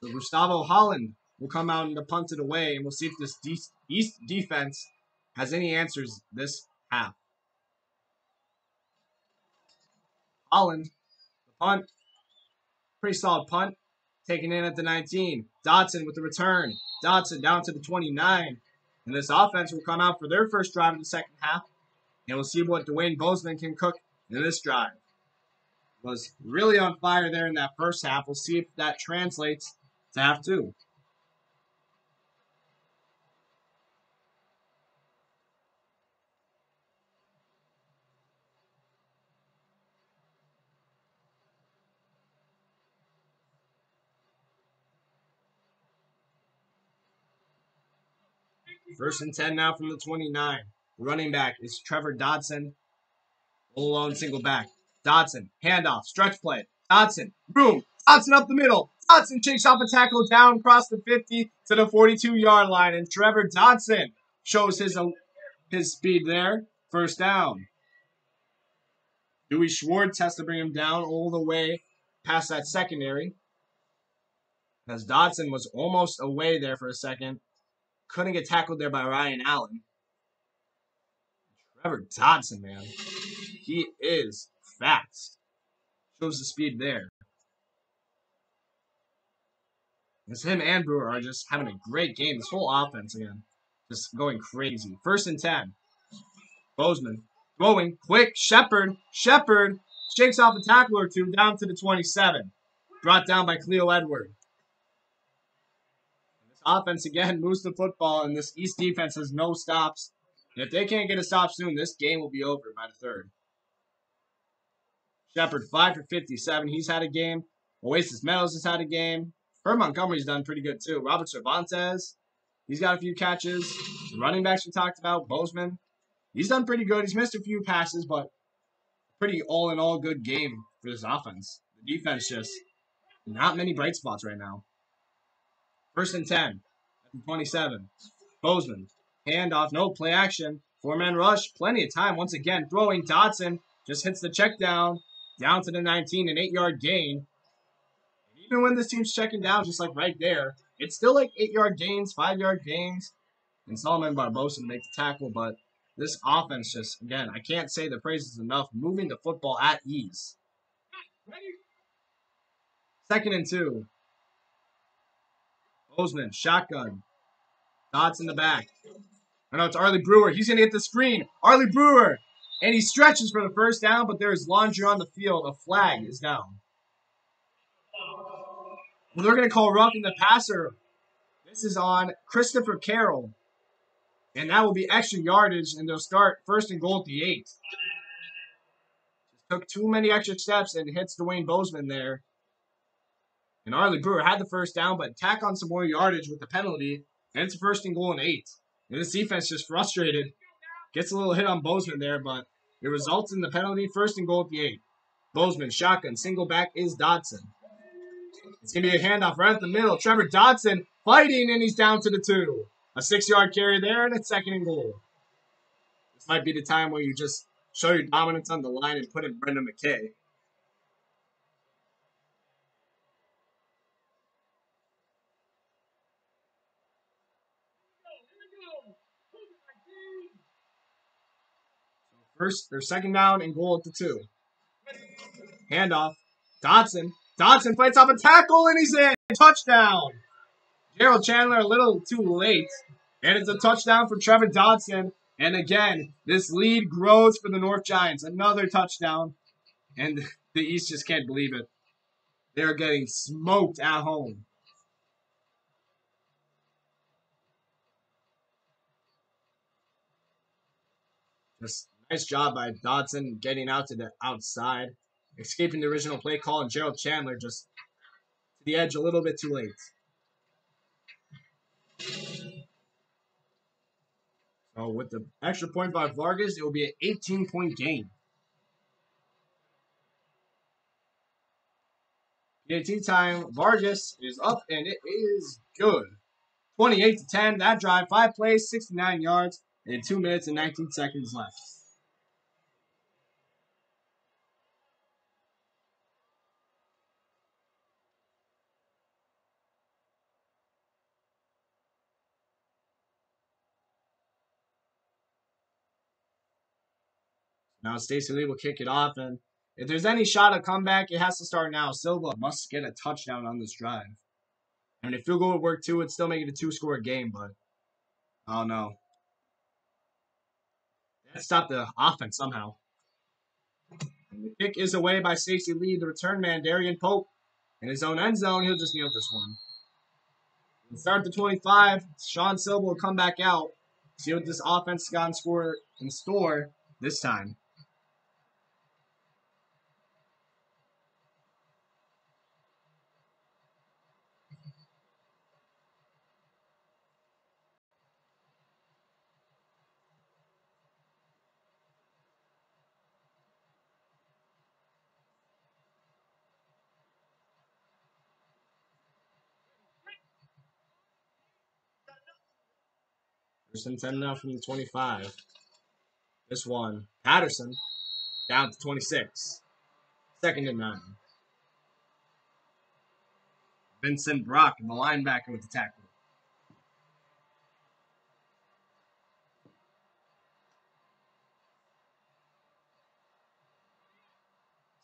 So Gustavo Holland will come out and punt it away, and we'll see if this de East defense has any answers this half. Holland, the punt, pretty solid punt, taken in at the 19. Dodson with the return. Dodson down to the 29. And this offense will come out for their first drive in the second half. And we'll see what Dwayne Bozeman can cook in this drive. Was really on fire there in that first half. We'll see if that translates to half two. First and 10 now from the 29. Running back is Trevor Dodson. All alone, single back. Dodson, handoff, stretch play. Dodson, boom. Dodson up the middle. Dodson shakes off a tackle down across the 50 to the 42 yard line. And Trevor Dodson shows his, his speed there. First down. Dewey Schwartz has to bring him down all the way past that secondary. As Dodson was almost away there for a second. Couldn't get tackled there by Ryan Allen. Trevor Dodson, man. He is fast. Shows the speed there. Because him and Brewer are just having a great game. This whole offense again. Just going crazy. First and ten. Bozeman. Throwing. Quick. Shepard. Shepard shakes off a tackle or two down to the 27. Brought down by Cleo Edward. This offense again moves the football, and this East defense has no stops. And if they can't get a stop soon, this game will be over by the third. Shepard, 5 for 57. He's had a game. Oasis Meadows has had a game. Herb Montgomery's done pretty good too. Robert Cervantes, he's got a few catches. The running backs we talked about, Bozeman, he's done pretty good. He's missed a few passes, but pretty all in all good game for this offense. The defense just not many bright spots right now. First and 10 at 27. Bozeman, handoff, no play action. Four man rush, plenty of time. Once again, throwing Dodson just hits the check down, down to the 19, an eight yard gain even when this team's checking down, just like right there, it's still like eight yard gains, five yard gains, and Solomon Barbosa to make the tackle. But this offense just, again, I can't say the praises enough, moving the football at ease. Second and two. Bozeman, shotgun. Dodson the back. I know it's Arlie Brewer. He's going to get the screen. Arlie Brewer. And he stretches for the first down, but there's laundry on the field. A flag is down. Well, they're going to call roughing the passer. This is on Christopher Carroll. And that will be extra yardage, and they'll start first and goal at the eight. Took too many extra steps and hits Dwayne Bozeman there. And Arlie Brewer had the first down, but tack on some more yardage with the penalty, and it's first and goal and eight. And this defense just frustrated. Gets a little hit on Bozeman there, but it results in the penalty, first and goal at the eight. Bozeman, shotgun, single back is Dodson. It's going to be a handoff right at the middle. Trevor Dodson fighting, and he's down to the two. A six-yard carry there, and it's second and goal. This might be the time where you just show your dominance on the line and put in Brendan McKay. First, their second down and goal at the two. Handoff. Dodson Dodson fights off a tackle and he's in. Touchdown. Gerald Chandler a little too late. And it's a touchdown for Trevor Dodson. And again, this lead grows for the North Giants. Another touchdown. And the East just can't believe it. They're getting smoked at home. Just nice job by Dodson getting out to the outside escaping the original play call, and Gerald Chandler just to the edge a little bit too late. So with the extra point by Vargas, it will be an 18-point game. PAT time, Vargas is up, and it is good. 28 to 10, that drive, five plays, 69 yards, and 2 minutes and 19 seconds left. Now Stacy Lee will kick it off, and if there's any shot of comeback, it has to start now. Silva must get a touchdown on this drive. I mean, if field goal would work too, it'd still make it a two-score game, but I don't know. Let's stop the offense somehow. And the kick is away by Stacy Lee. The return man, Darian Pope, in his own end zone. He'll just kneel this one. And start the 25. Sean Silva will come back out. See what this offense got in score in store this time. First and 10 now from the 25. This one, Patterson, down to 26. Second and 9. Vincent Brock, the linebacker with the tackle.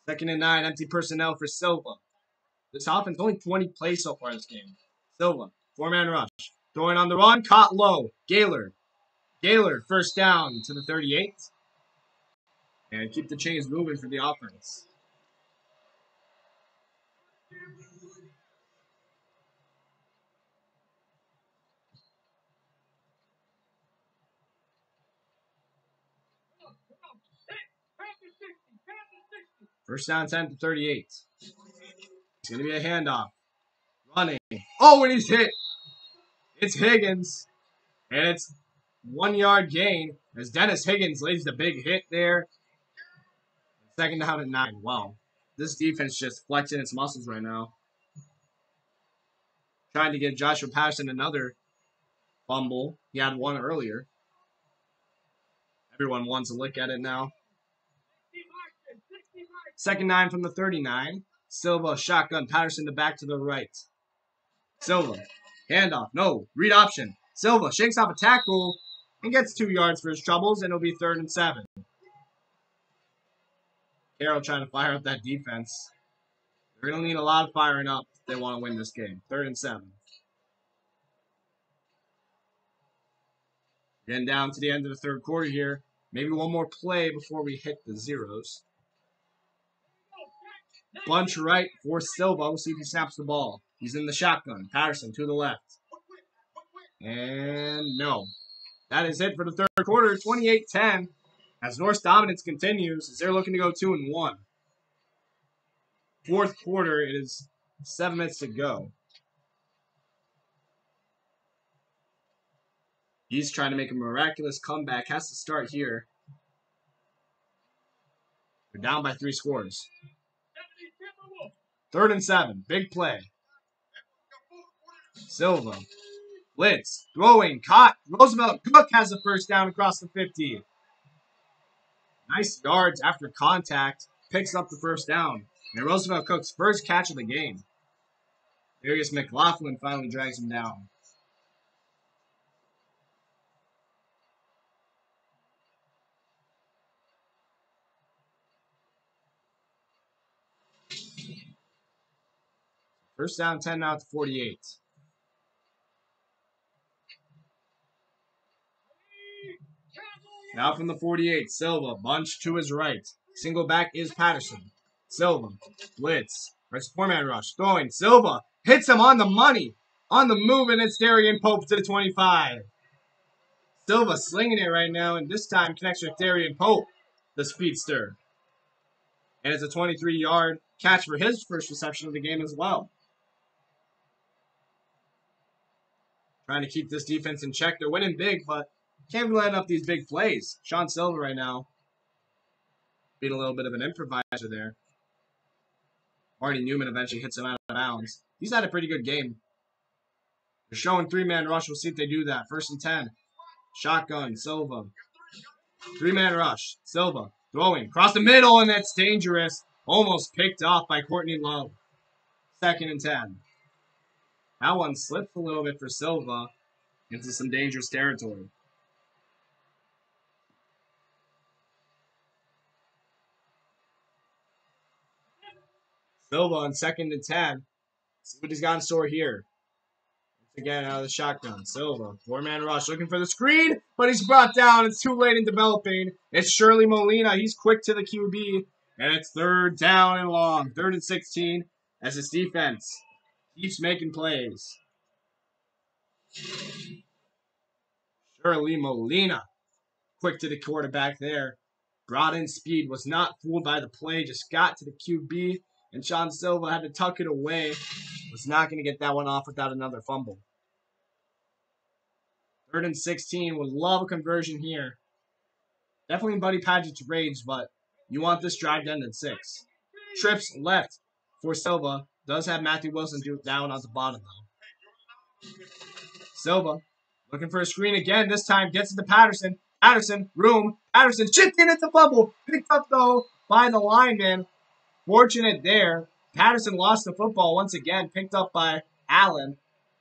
Second and 9, empty personnel for Silva. This offense only 20 plays so far this game. Silva, four-man rush. Going on the run, caught low. Gaylord. Gaylord, first down to the 38. And keep the chains moving for the offense. First down, 10 to 38. It's going to be a handoff. Running. Oh, and he's hit. It's Higgins. And it's one yard gain as Dennis Higgins lays the big hit there. Second down at nine. Wow. This defense just flexing its muscles right now. Trying to give Joshua Patterson another fumble. He had one earlier. Everyone wants to look at it now. Second nine from the 39. Silva, shotgun. Patterson to back to the right. Silva, handoff. No, read option. Silva shakes off a tackle and gets two yards for his troubles, and it'll be third and seven. Carroll trying to fire up that defense. They're going to need a lot of firing up if they want to win this game. Third and seven. Getting down to the end of the third quarter here. Maybe one more play before we hit the zeros. Bunch right for Silva. We'll see if he snaps the ball. He's in the shotgun. Patterson to the left. And no. That is it for the third quarter. 28-10. As North dominance continues, as they're looking to go 2 and 1. Fourth quarter, it is seven minutes to go. He's trying to make a miraculous comeback. Has to start here. They're down by three scores. Third and seven. Big play. Silva. Blitz. Throwing. Caught. Roosevelt Cook has the first down across the 50. Nice yards after contact. Picks up the first down. And Roosevelt Cook's first catch of the game. Darius McLaughlin finally drags him down. First down, 10 now to 48. Now from the 48, Silva, bunch to his right. Single back is Patterson. Silva, blitz, press four-man rush, throwing. Silva hits him on the money, on the move, and it's Darian Pope to the 25. Silva slinging it right now, and this time connects with Darian Pope, the speedster. And it's a 23-yard catch for his first reception of the game as well. Trying to keep this defense in check. They're winning big, but can't be letting up these big plays. Sean Silva right now being a little bit of an improviser there. Marty Newman eventually hits him out of bounds. He's had a pretty good game. They're showing three-man rush. We'll see if they do that. First and ten. Shotgun, Silva. Three-man rush. Silva throwing. Across the middle, and that's dangerous. Almost picked off by Courtney Love. Second and ten. That one slipped a little bit for Silva into some dangerous territory. Silva on second and ten. See what he's got in store here. Again, out of the shotgun. Silva, four-man rush, looking for the screen, but he's brought down. It's too late in developing. It's Shirley Molina. He's quick to the QB, and it's third down and long. Third and 16 as his defense keeps making plays. Shirley Molina, quick to the quarterback there. Brought in speed, was not fooled by the play, just got to the QB and Sean Silva had to tuck it away. Was not going to get that one off without another fumble. Third and 16. Would love a conversion here. Definitely Buddy Paget's rage, but you want this drive to end in six. Trips left for Silva. Does have Matthew Wilson do down on the bottom, though. Silva looking for a screen again. This time gets it to Patterson. Patterson, room. Patterson chipped in at the bubble. Picked up, though, by the lineman. Fortunate there. Patterson lost the football once again, picked up by Allen.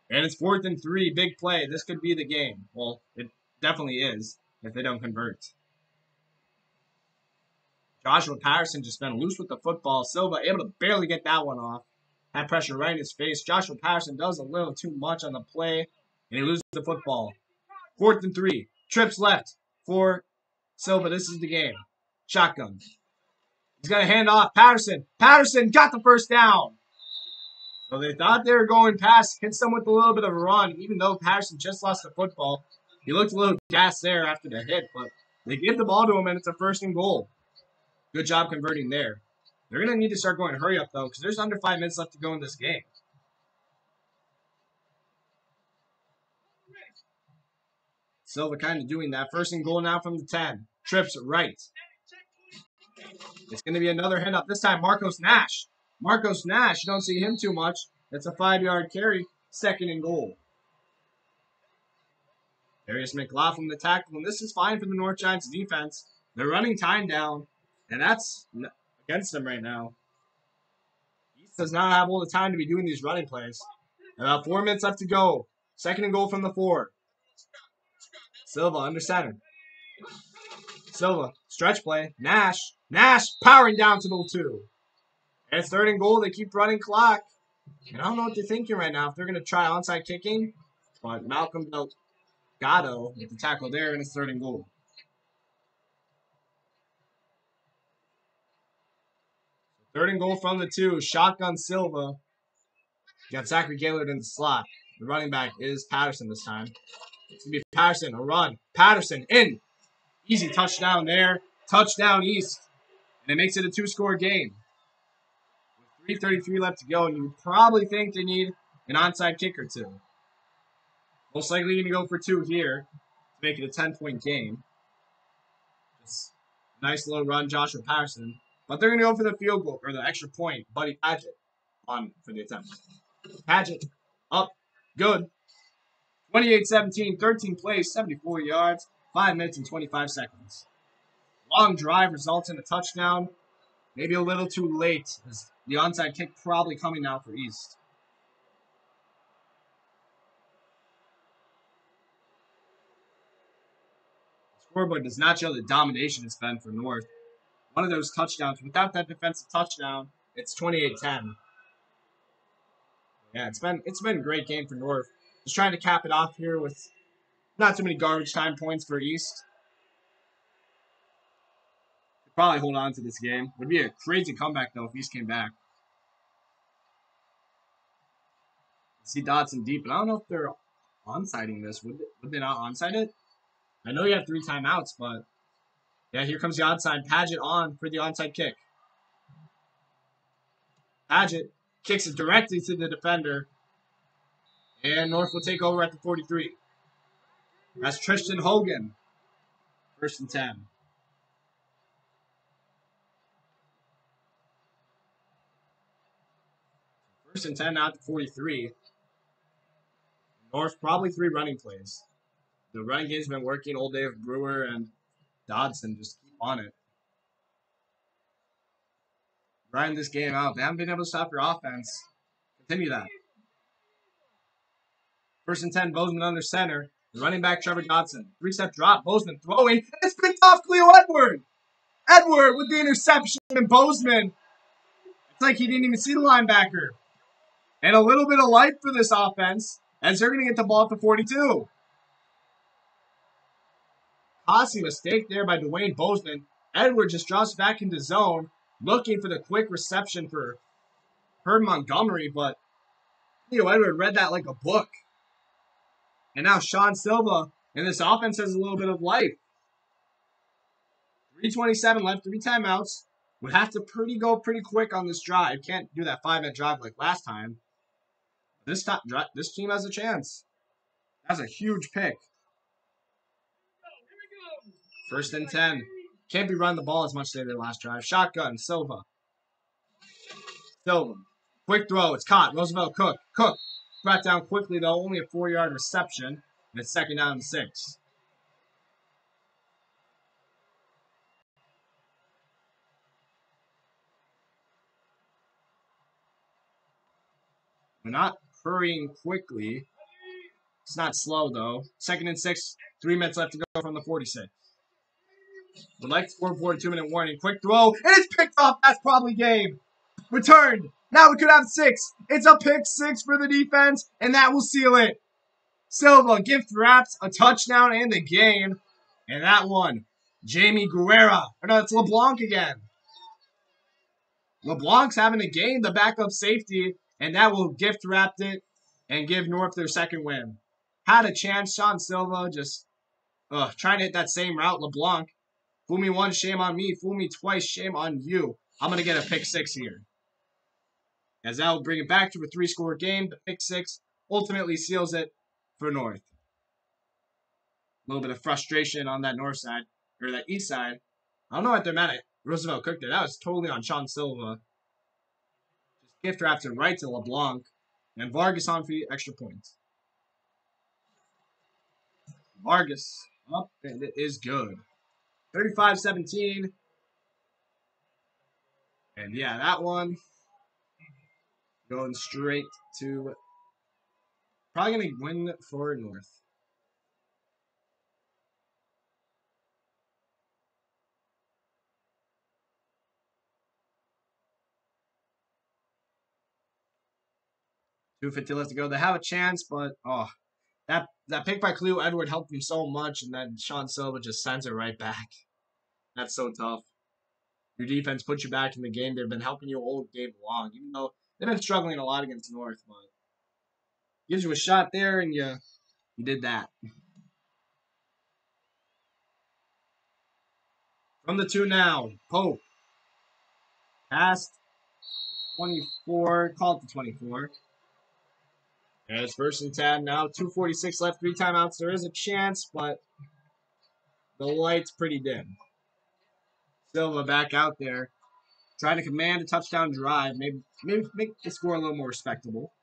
And it's fourth and three. Big play. This could be the game. Well, it definitely is if they don't convert. Joshua Patterson just been loose with the football. Silva able to barely get that one off. Had pressure right in his face. Joshua Patterson does a little too much on the play, and he loses the football. Fourth and three. Trips left for Silva. This is the game. Shotgun. He's going to hand off Patterson. Patterson got the first down. So they thought they were going past, hit them with a little bit of a run, even though Patterson just lost the football. He looked a little gassed there after the hit, but They give the ball to him, and it's a first and goal. Good job converting there. They're going to need to start going hurry up, though, because there's under five minutes left to go in this game. Silva kind of doing that. First and goal now from the 10. Trips right. It's going to be another hand up. This time, Marcos Nash. Marcos Nash, you don't see him too much. It's a five-yard carry. Second and goal. Darius McLaughlin, the tackle, and this is fine for the North Giants defense. They're running time down, and that's against them right now. East does not have all the time to be doing these running plays. About four minutes left to go. Second and goal from the four. Silva under center. Silva, stretch play. Nash. Nash powering down to the two. And third and goal. They keep running clock. And I don't know what they're thinking right now. If they're going to try onside kicking, but Malcolm Delgado with the tackle there, and it's third and goal. Third and goal from the two. Shotgun Silva. got Zachary Gaylord in the slot. The running back is Patterson this time. It's going to be Patterson, a run. Patterson in. Easy touchdown there. Touchdown East. And it makes it a two-score game. With 3.33 left to go, you probably think they need an onside kick or two. Most likely going to go for two here to make it a 10-point game. Just nice little run, Joshua Patterson. But they're going to go for the field goal, or the extra point. Buddy Paget on for the attempt. Paget up. Good. 28-17, 13 plays, 74 yards, 5 minutes and 25 seconds. Long drive results in a touchdown. Maybe a little too late. As the onside kick probably coming now for East. The scoreboard does not show the domination it's been for North. One of those touchdowns, without that defensive touchdown, it's 28-10. Yeah, it's been it's been a great game for North. Just trying to cap it off here with not too many garbage time points for East probably hold on to this game. Would be a crazy comeback though if East came back. See Dodson deep, but I don't know if they're onsiding this. Would they, would they not onside it? I know you have three timeouts, but yeah, here comes the onside. Paget on for the onside kick. Paget kicks it directly to the defender. And North will take over at the 43. That's Tristan Hogan. First and 10. And 10 out to 43. North, probably three running plays. The running game's been working. Old Dave Brewer and Dodson just keep on it. Grind this game out. They haven't been able to stop your offense. Continue that. First and 10, Bozeman under center. The running back, Trevor Dodson. Three step drop. Bozeman throwing. It's picked off Cleo Edward. Edward with the interception. And Bozeman. It's like he didn't even see the linebacker. And a little bit of life for this offense as they're going to get the ball at the 42. Costly mistake there by Dwayne Bozeman. Edward just drops back into zone, looking for the quick reception for Herb Montgomery, but you know, Edward read that like a book. And now Sean Silva, and this offense has a little bit of life. 327 left, three timeouts. Would have to pretty go pretty quick on this drive. Can't do that five-minute drive like last time. This time, this team has a chance. That's a huge pick. First and 10. Can't be running the ball as much as they did last drive. Shotgun, Silva. Silva. Quick throw. It's caught. Roosevelt Cook. Cook. Brought down quickly, though. Only a four-yard reception. And it's second down and six. We're not hurrying quickly. It's not slow, though. Second and six. Three minutes left to go from the 46. Would like to score a two-minute warning. Quick throw, and it's picked off. That's probably game. Returned. Now we could have six. It's a pick six for the defense, and that will seal it. Silva gift wraps a touchdown and the game. And that one, Jamie Guerra. Or no, it's LeBlanc again. LeBlanc's having a game, the backup safety. And that will gift wrap it and give North their second win. Had a chance. Sean Silva just uh, trying to hit that same route. LeBlanc Fool me once, shame on me. Fool me twice, shame on you. I'm going to get a pick six here. As that will bring it back to a three score game. The pick six ultimately seals it for North. A little bit of frustration on that north side, or that east side. I don't know what they're mad at Roosevelt Cook there. That was totally on Sean Silva. Gift drafted right to LeBlanc. And Vargas on for extra points. Vargas up, and it is good. 35-17. And yeah, that one going straight to probably going to win for North. Two fifty left to go. They have a chance, but oh, that that pick by Cleo Edward helped them so much, and then Sean Silva just sends it right back. That's so tough. Your defense puts you back in the game. They've been helping you all game long, even though they've been struggling a lot against North, but gives you a shot there, and you you did that. From the two now, Pope. Past 24, called to 24. And it's first and 10 now. 246 left, three timeouts. There is a chance, but the light's pretty dim. Silva back out there. Trying to command a touchdown drive. Maybe, maybe make the score a little more respectable.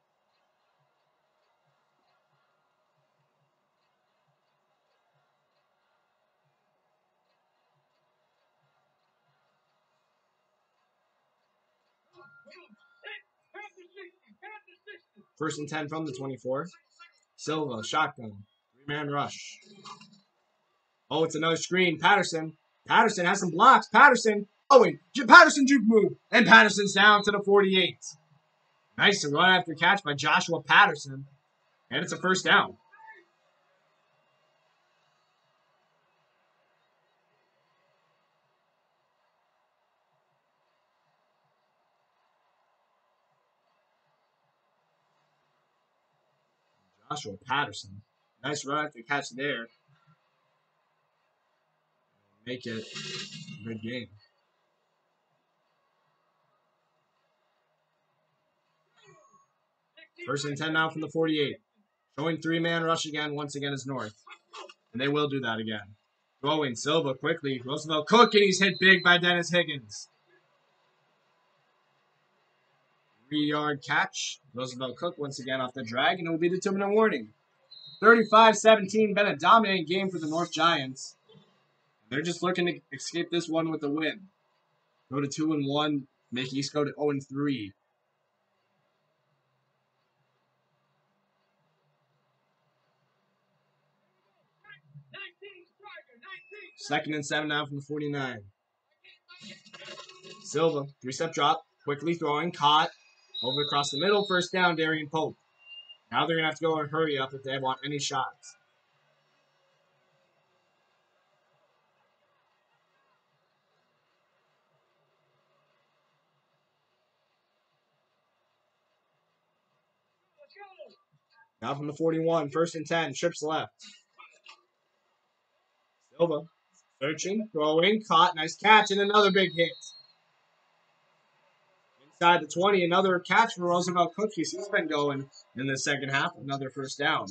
First and 10 from the 24. Silva, shotgun. Three-man rush. Oh, it's another screen. Patterson. Patterson has some blocks. Patterson. Oh, and Patterson juke move. And Patterson's down to the 48. Nice run after catch by Joshua Patterson. And it's a first down. Joshua Patterson. Nice run after catch there. Make it a good game. First and 10 now from the 48. Showing three-man rush again, once again is North. And they will do that again. Throwing Silva quickly. Roosevelt Cook, and he's hit big by Dennis Higgins. Three-yard catch. Roosevelt Cook once again off the drag, and it will be the two-minute warning. 35-17, been a dominating game for the North Giants. They're just looking to escape this one with a win. Go to 2 and 1, make East go to 0 and 3. Second and seven now from the 49. Silva, three-step drop, quickly throwing, caught, over across the middle, first down, Darian Pope. Now they're going to have to go and hurry up if they want any shots. Now from the 41, first and 10, trips left. Silva searching, throwing, caught, nice catch, and another big hit. Inside the 20, another catch for Roosevelt Cookies. He's been going in the second half, another first down.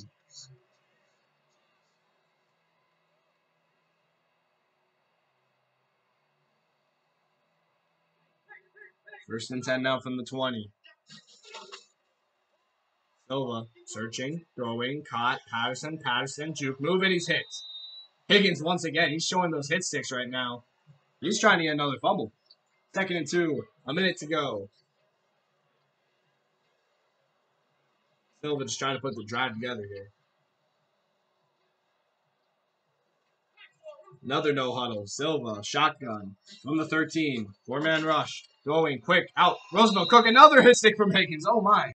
First and 10 now from the 20. Silva searching, throwing, caught, Patterson, Patterson, juke, moving, he's hit. Higgins once again, he's showing those hit sticks right now. He's trying to get another fumble. Second and two, a minute to go. Silva just trying to put the drive together here. Another no huddle. Silva, shotgun from the 13. Four man rush. Going quick out. Roosevelt Cook, another hit stick from Higgins. Oh my.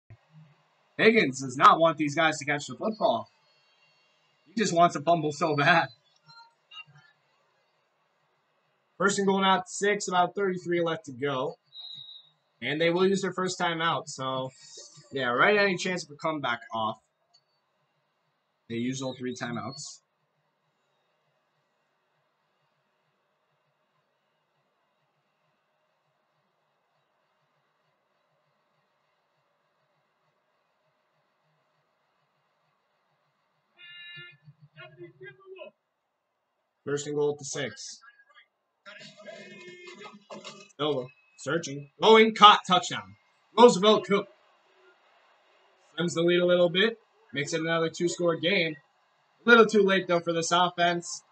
Higgins does not want these guys to catch the football. He just wants a fumble so bad. First and goal out six, about 33 left to go. And they will use their first time out. So, yeah, right any chance of a comeback off. They use all three timeouts. First and goal at the six. Silva searching, going, caught, touchdown. Roosevelt Cook slims the lead a little bit, makes it another two-score game. A little too late though for this offense.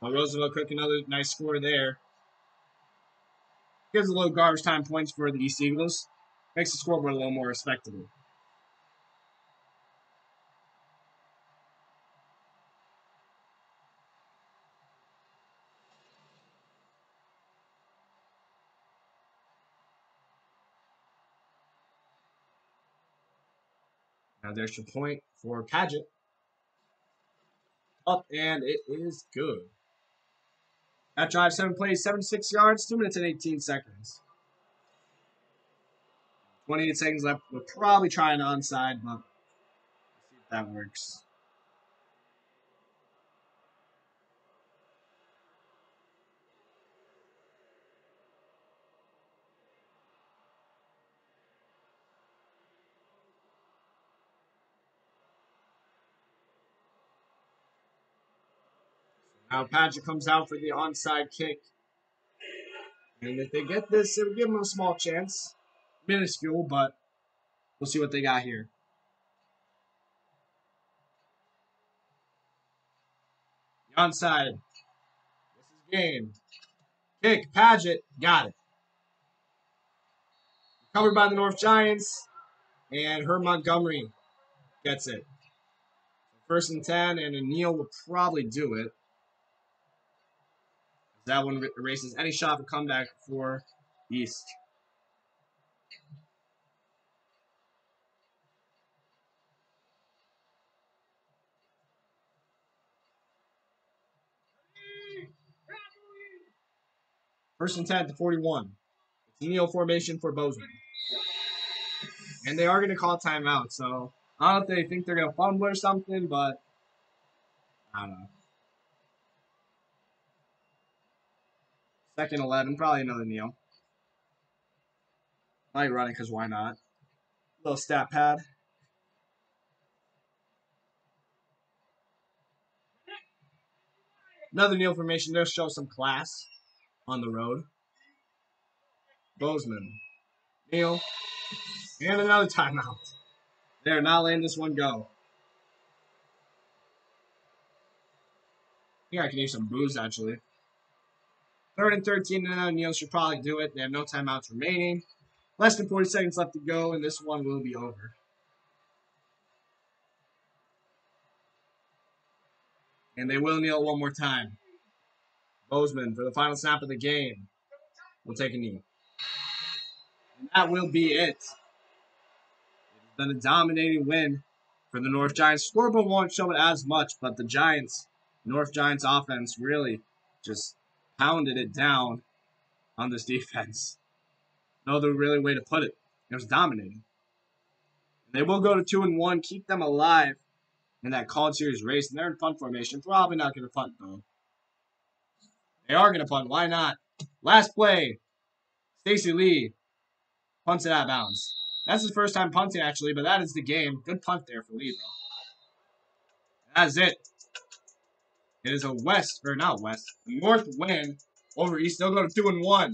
But Roosevelt Cook another nice score there. Gives a little garbage time points for the East Eagles. Makes the scoreboard a little more respectable. Now there's your point for Paget. Up and it is good. That drive, seven plays, 76 yards, 2 minutes and 18 seconds. 28 seconds left. We're probably trying to onside, but see if that works. Now Paget comes out for the onside kick. And if they get this, it would give them a small chance. Minuscule, but we'll see what they got here. The onside. This is game. Kick. Paget. Got it. Covered by the North Giants. And Herb Montgomery gets it. First and 10, and kneel will probably do it. That one erases any shot for comeback for East. First and 10 to 41. It's kneel formation for Bozeman. And they are going to call timeout, so I don't know if they think they're going to fumble or something, but I don't know. Second 11, probably another kneel. Might like running because why not? Little stat pad. Another kneel formation. Does show some class on the road. Bozeman. kneel. And another timeout. They're not letting this one go. I think I can use some booze, actually. Third and 13 now. kneel should probably do it. They have no timeouts remaining. Less than 40 seconds left to go, and this one will be over. And they will kneel one more time. Bozeman, for the final snap of the game, will take a knee. And that will be it. It's been a dominating win for the North Giants. Scoreboard won't show it as much, but the Giants, North Giants offense really just pounded it down on this defense. No other really way to put it. It was dominating. They will go to two and one, keep them alive in that college series race, and they're in punt formation. Probably not going to punt though. They are going to punt. Why not? Last play. Stacy Lee punts it out of bounds. That's his first time punting actually, but that is the game. Good punt there for Lee though. That's it. It is a west, or not west, north win over East. They'll go to 2 and 1.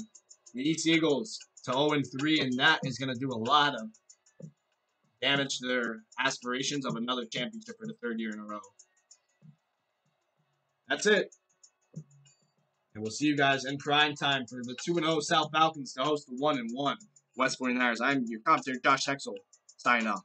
The East Eagles to 0 and 3, and that is going to do a lot of damage to their aspirations of another championship for the third year in a row. That's it. And we'll see you guys in prime time for the 2 0 South Falcons to host the 1 and 1 West 49ers. I'm your commentator, Josh Hexel, signing off.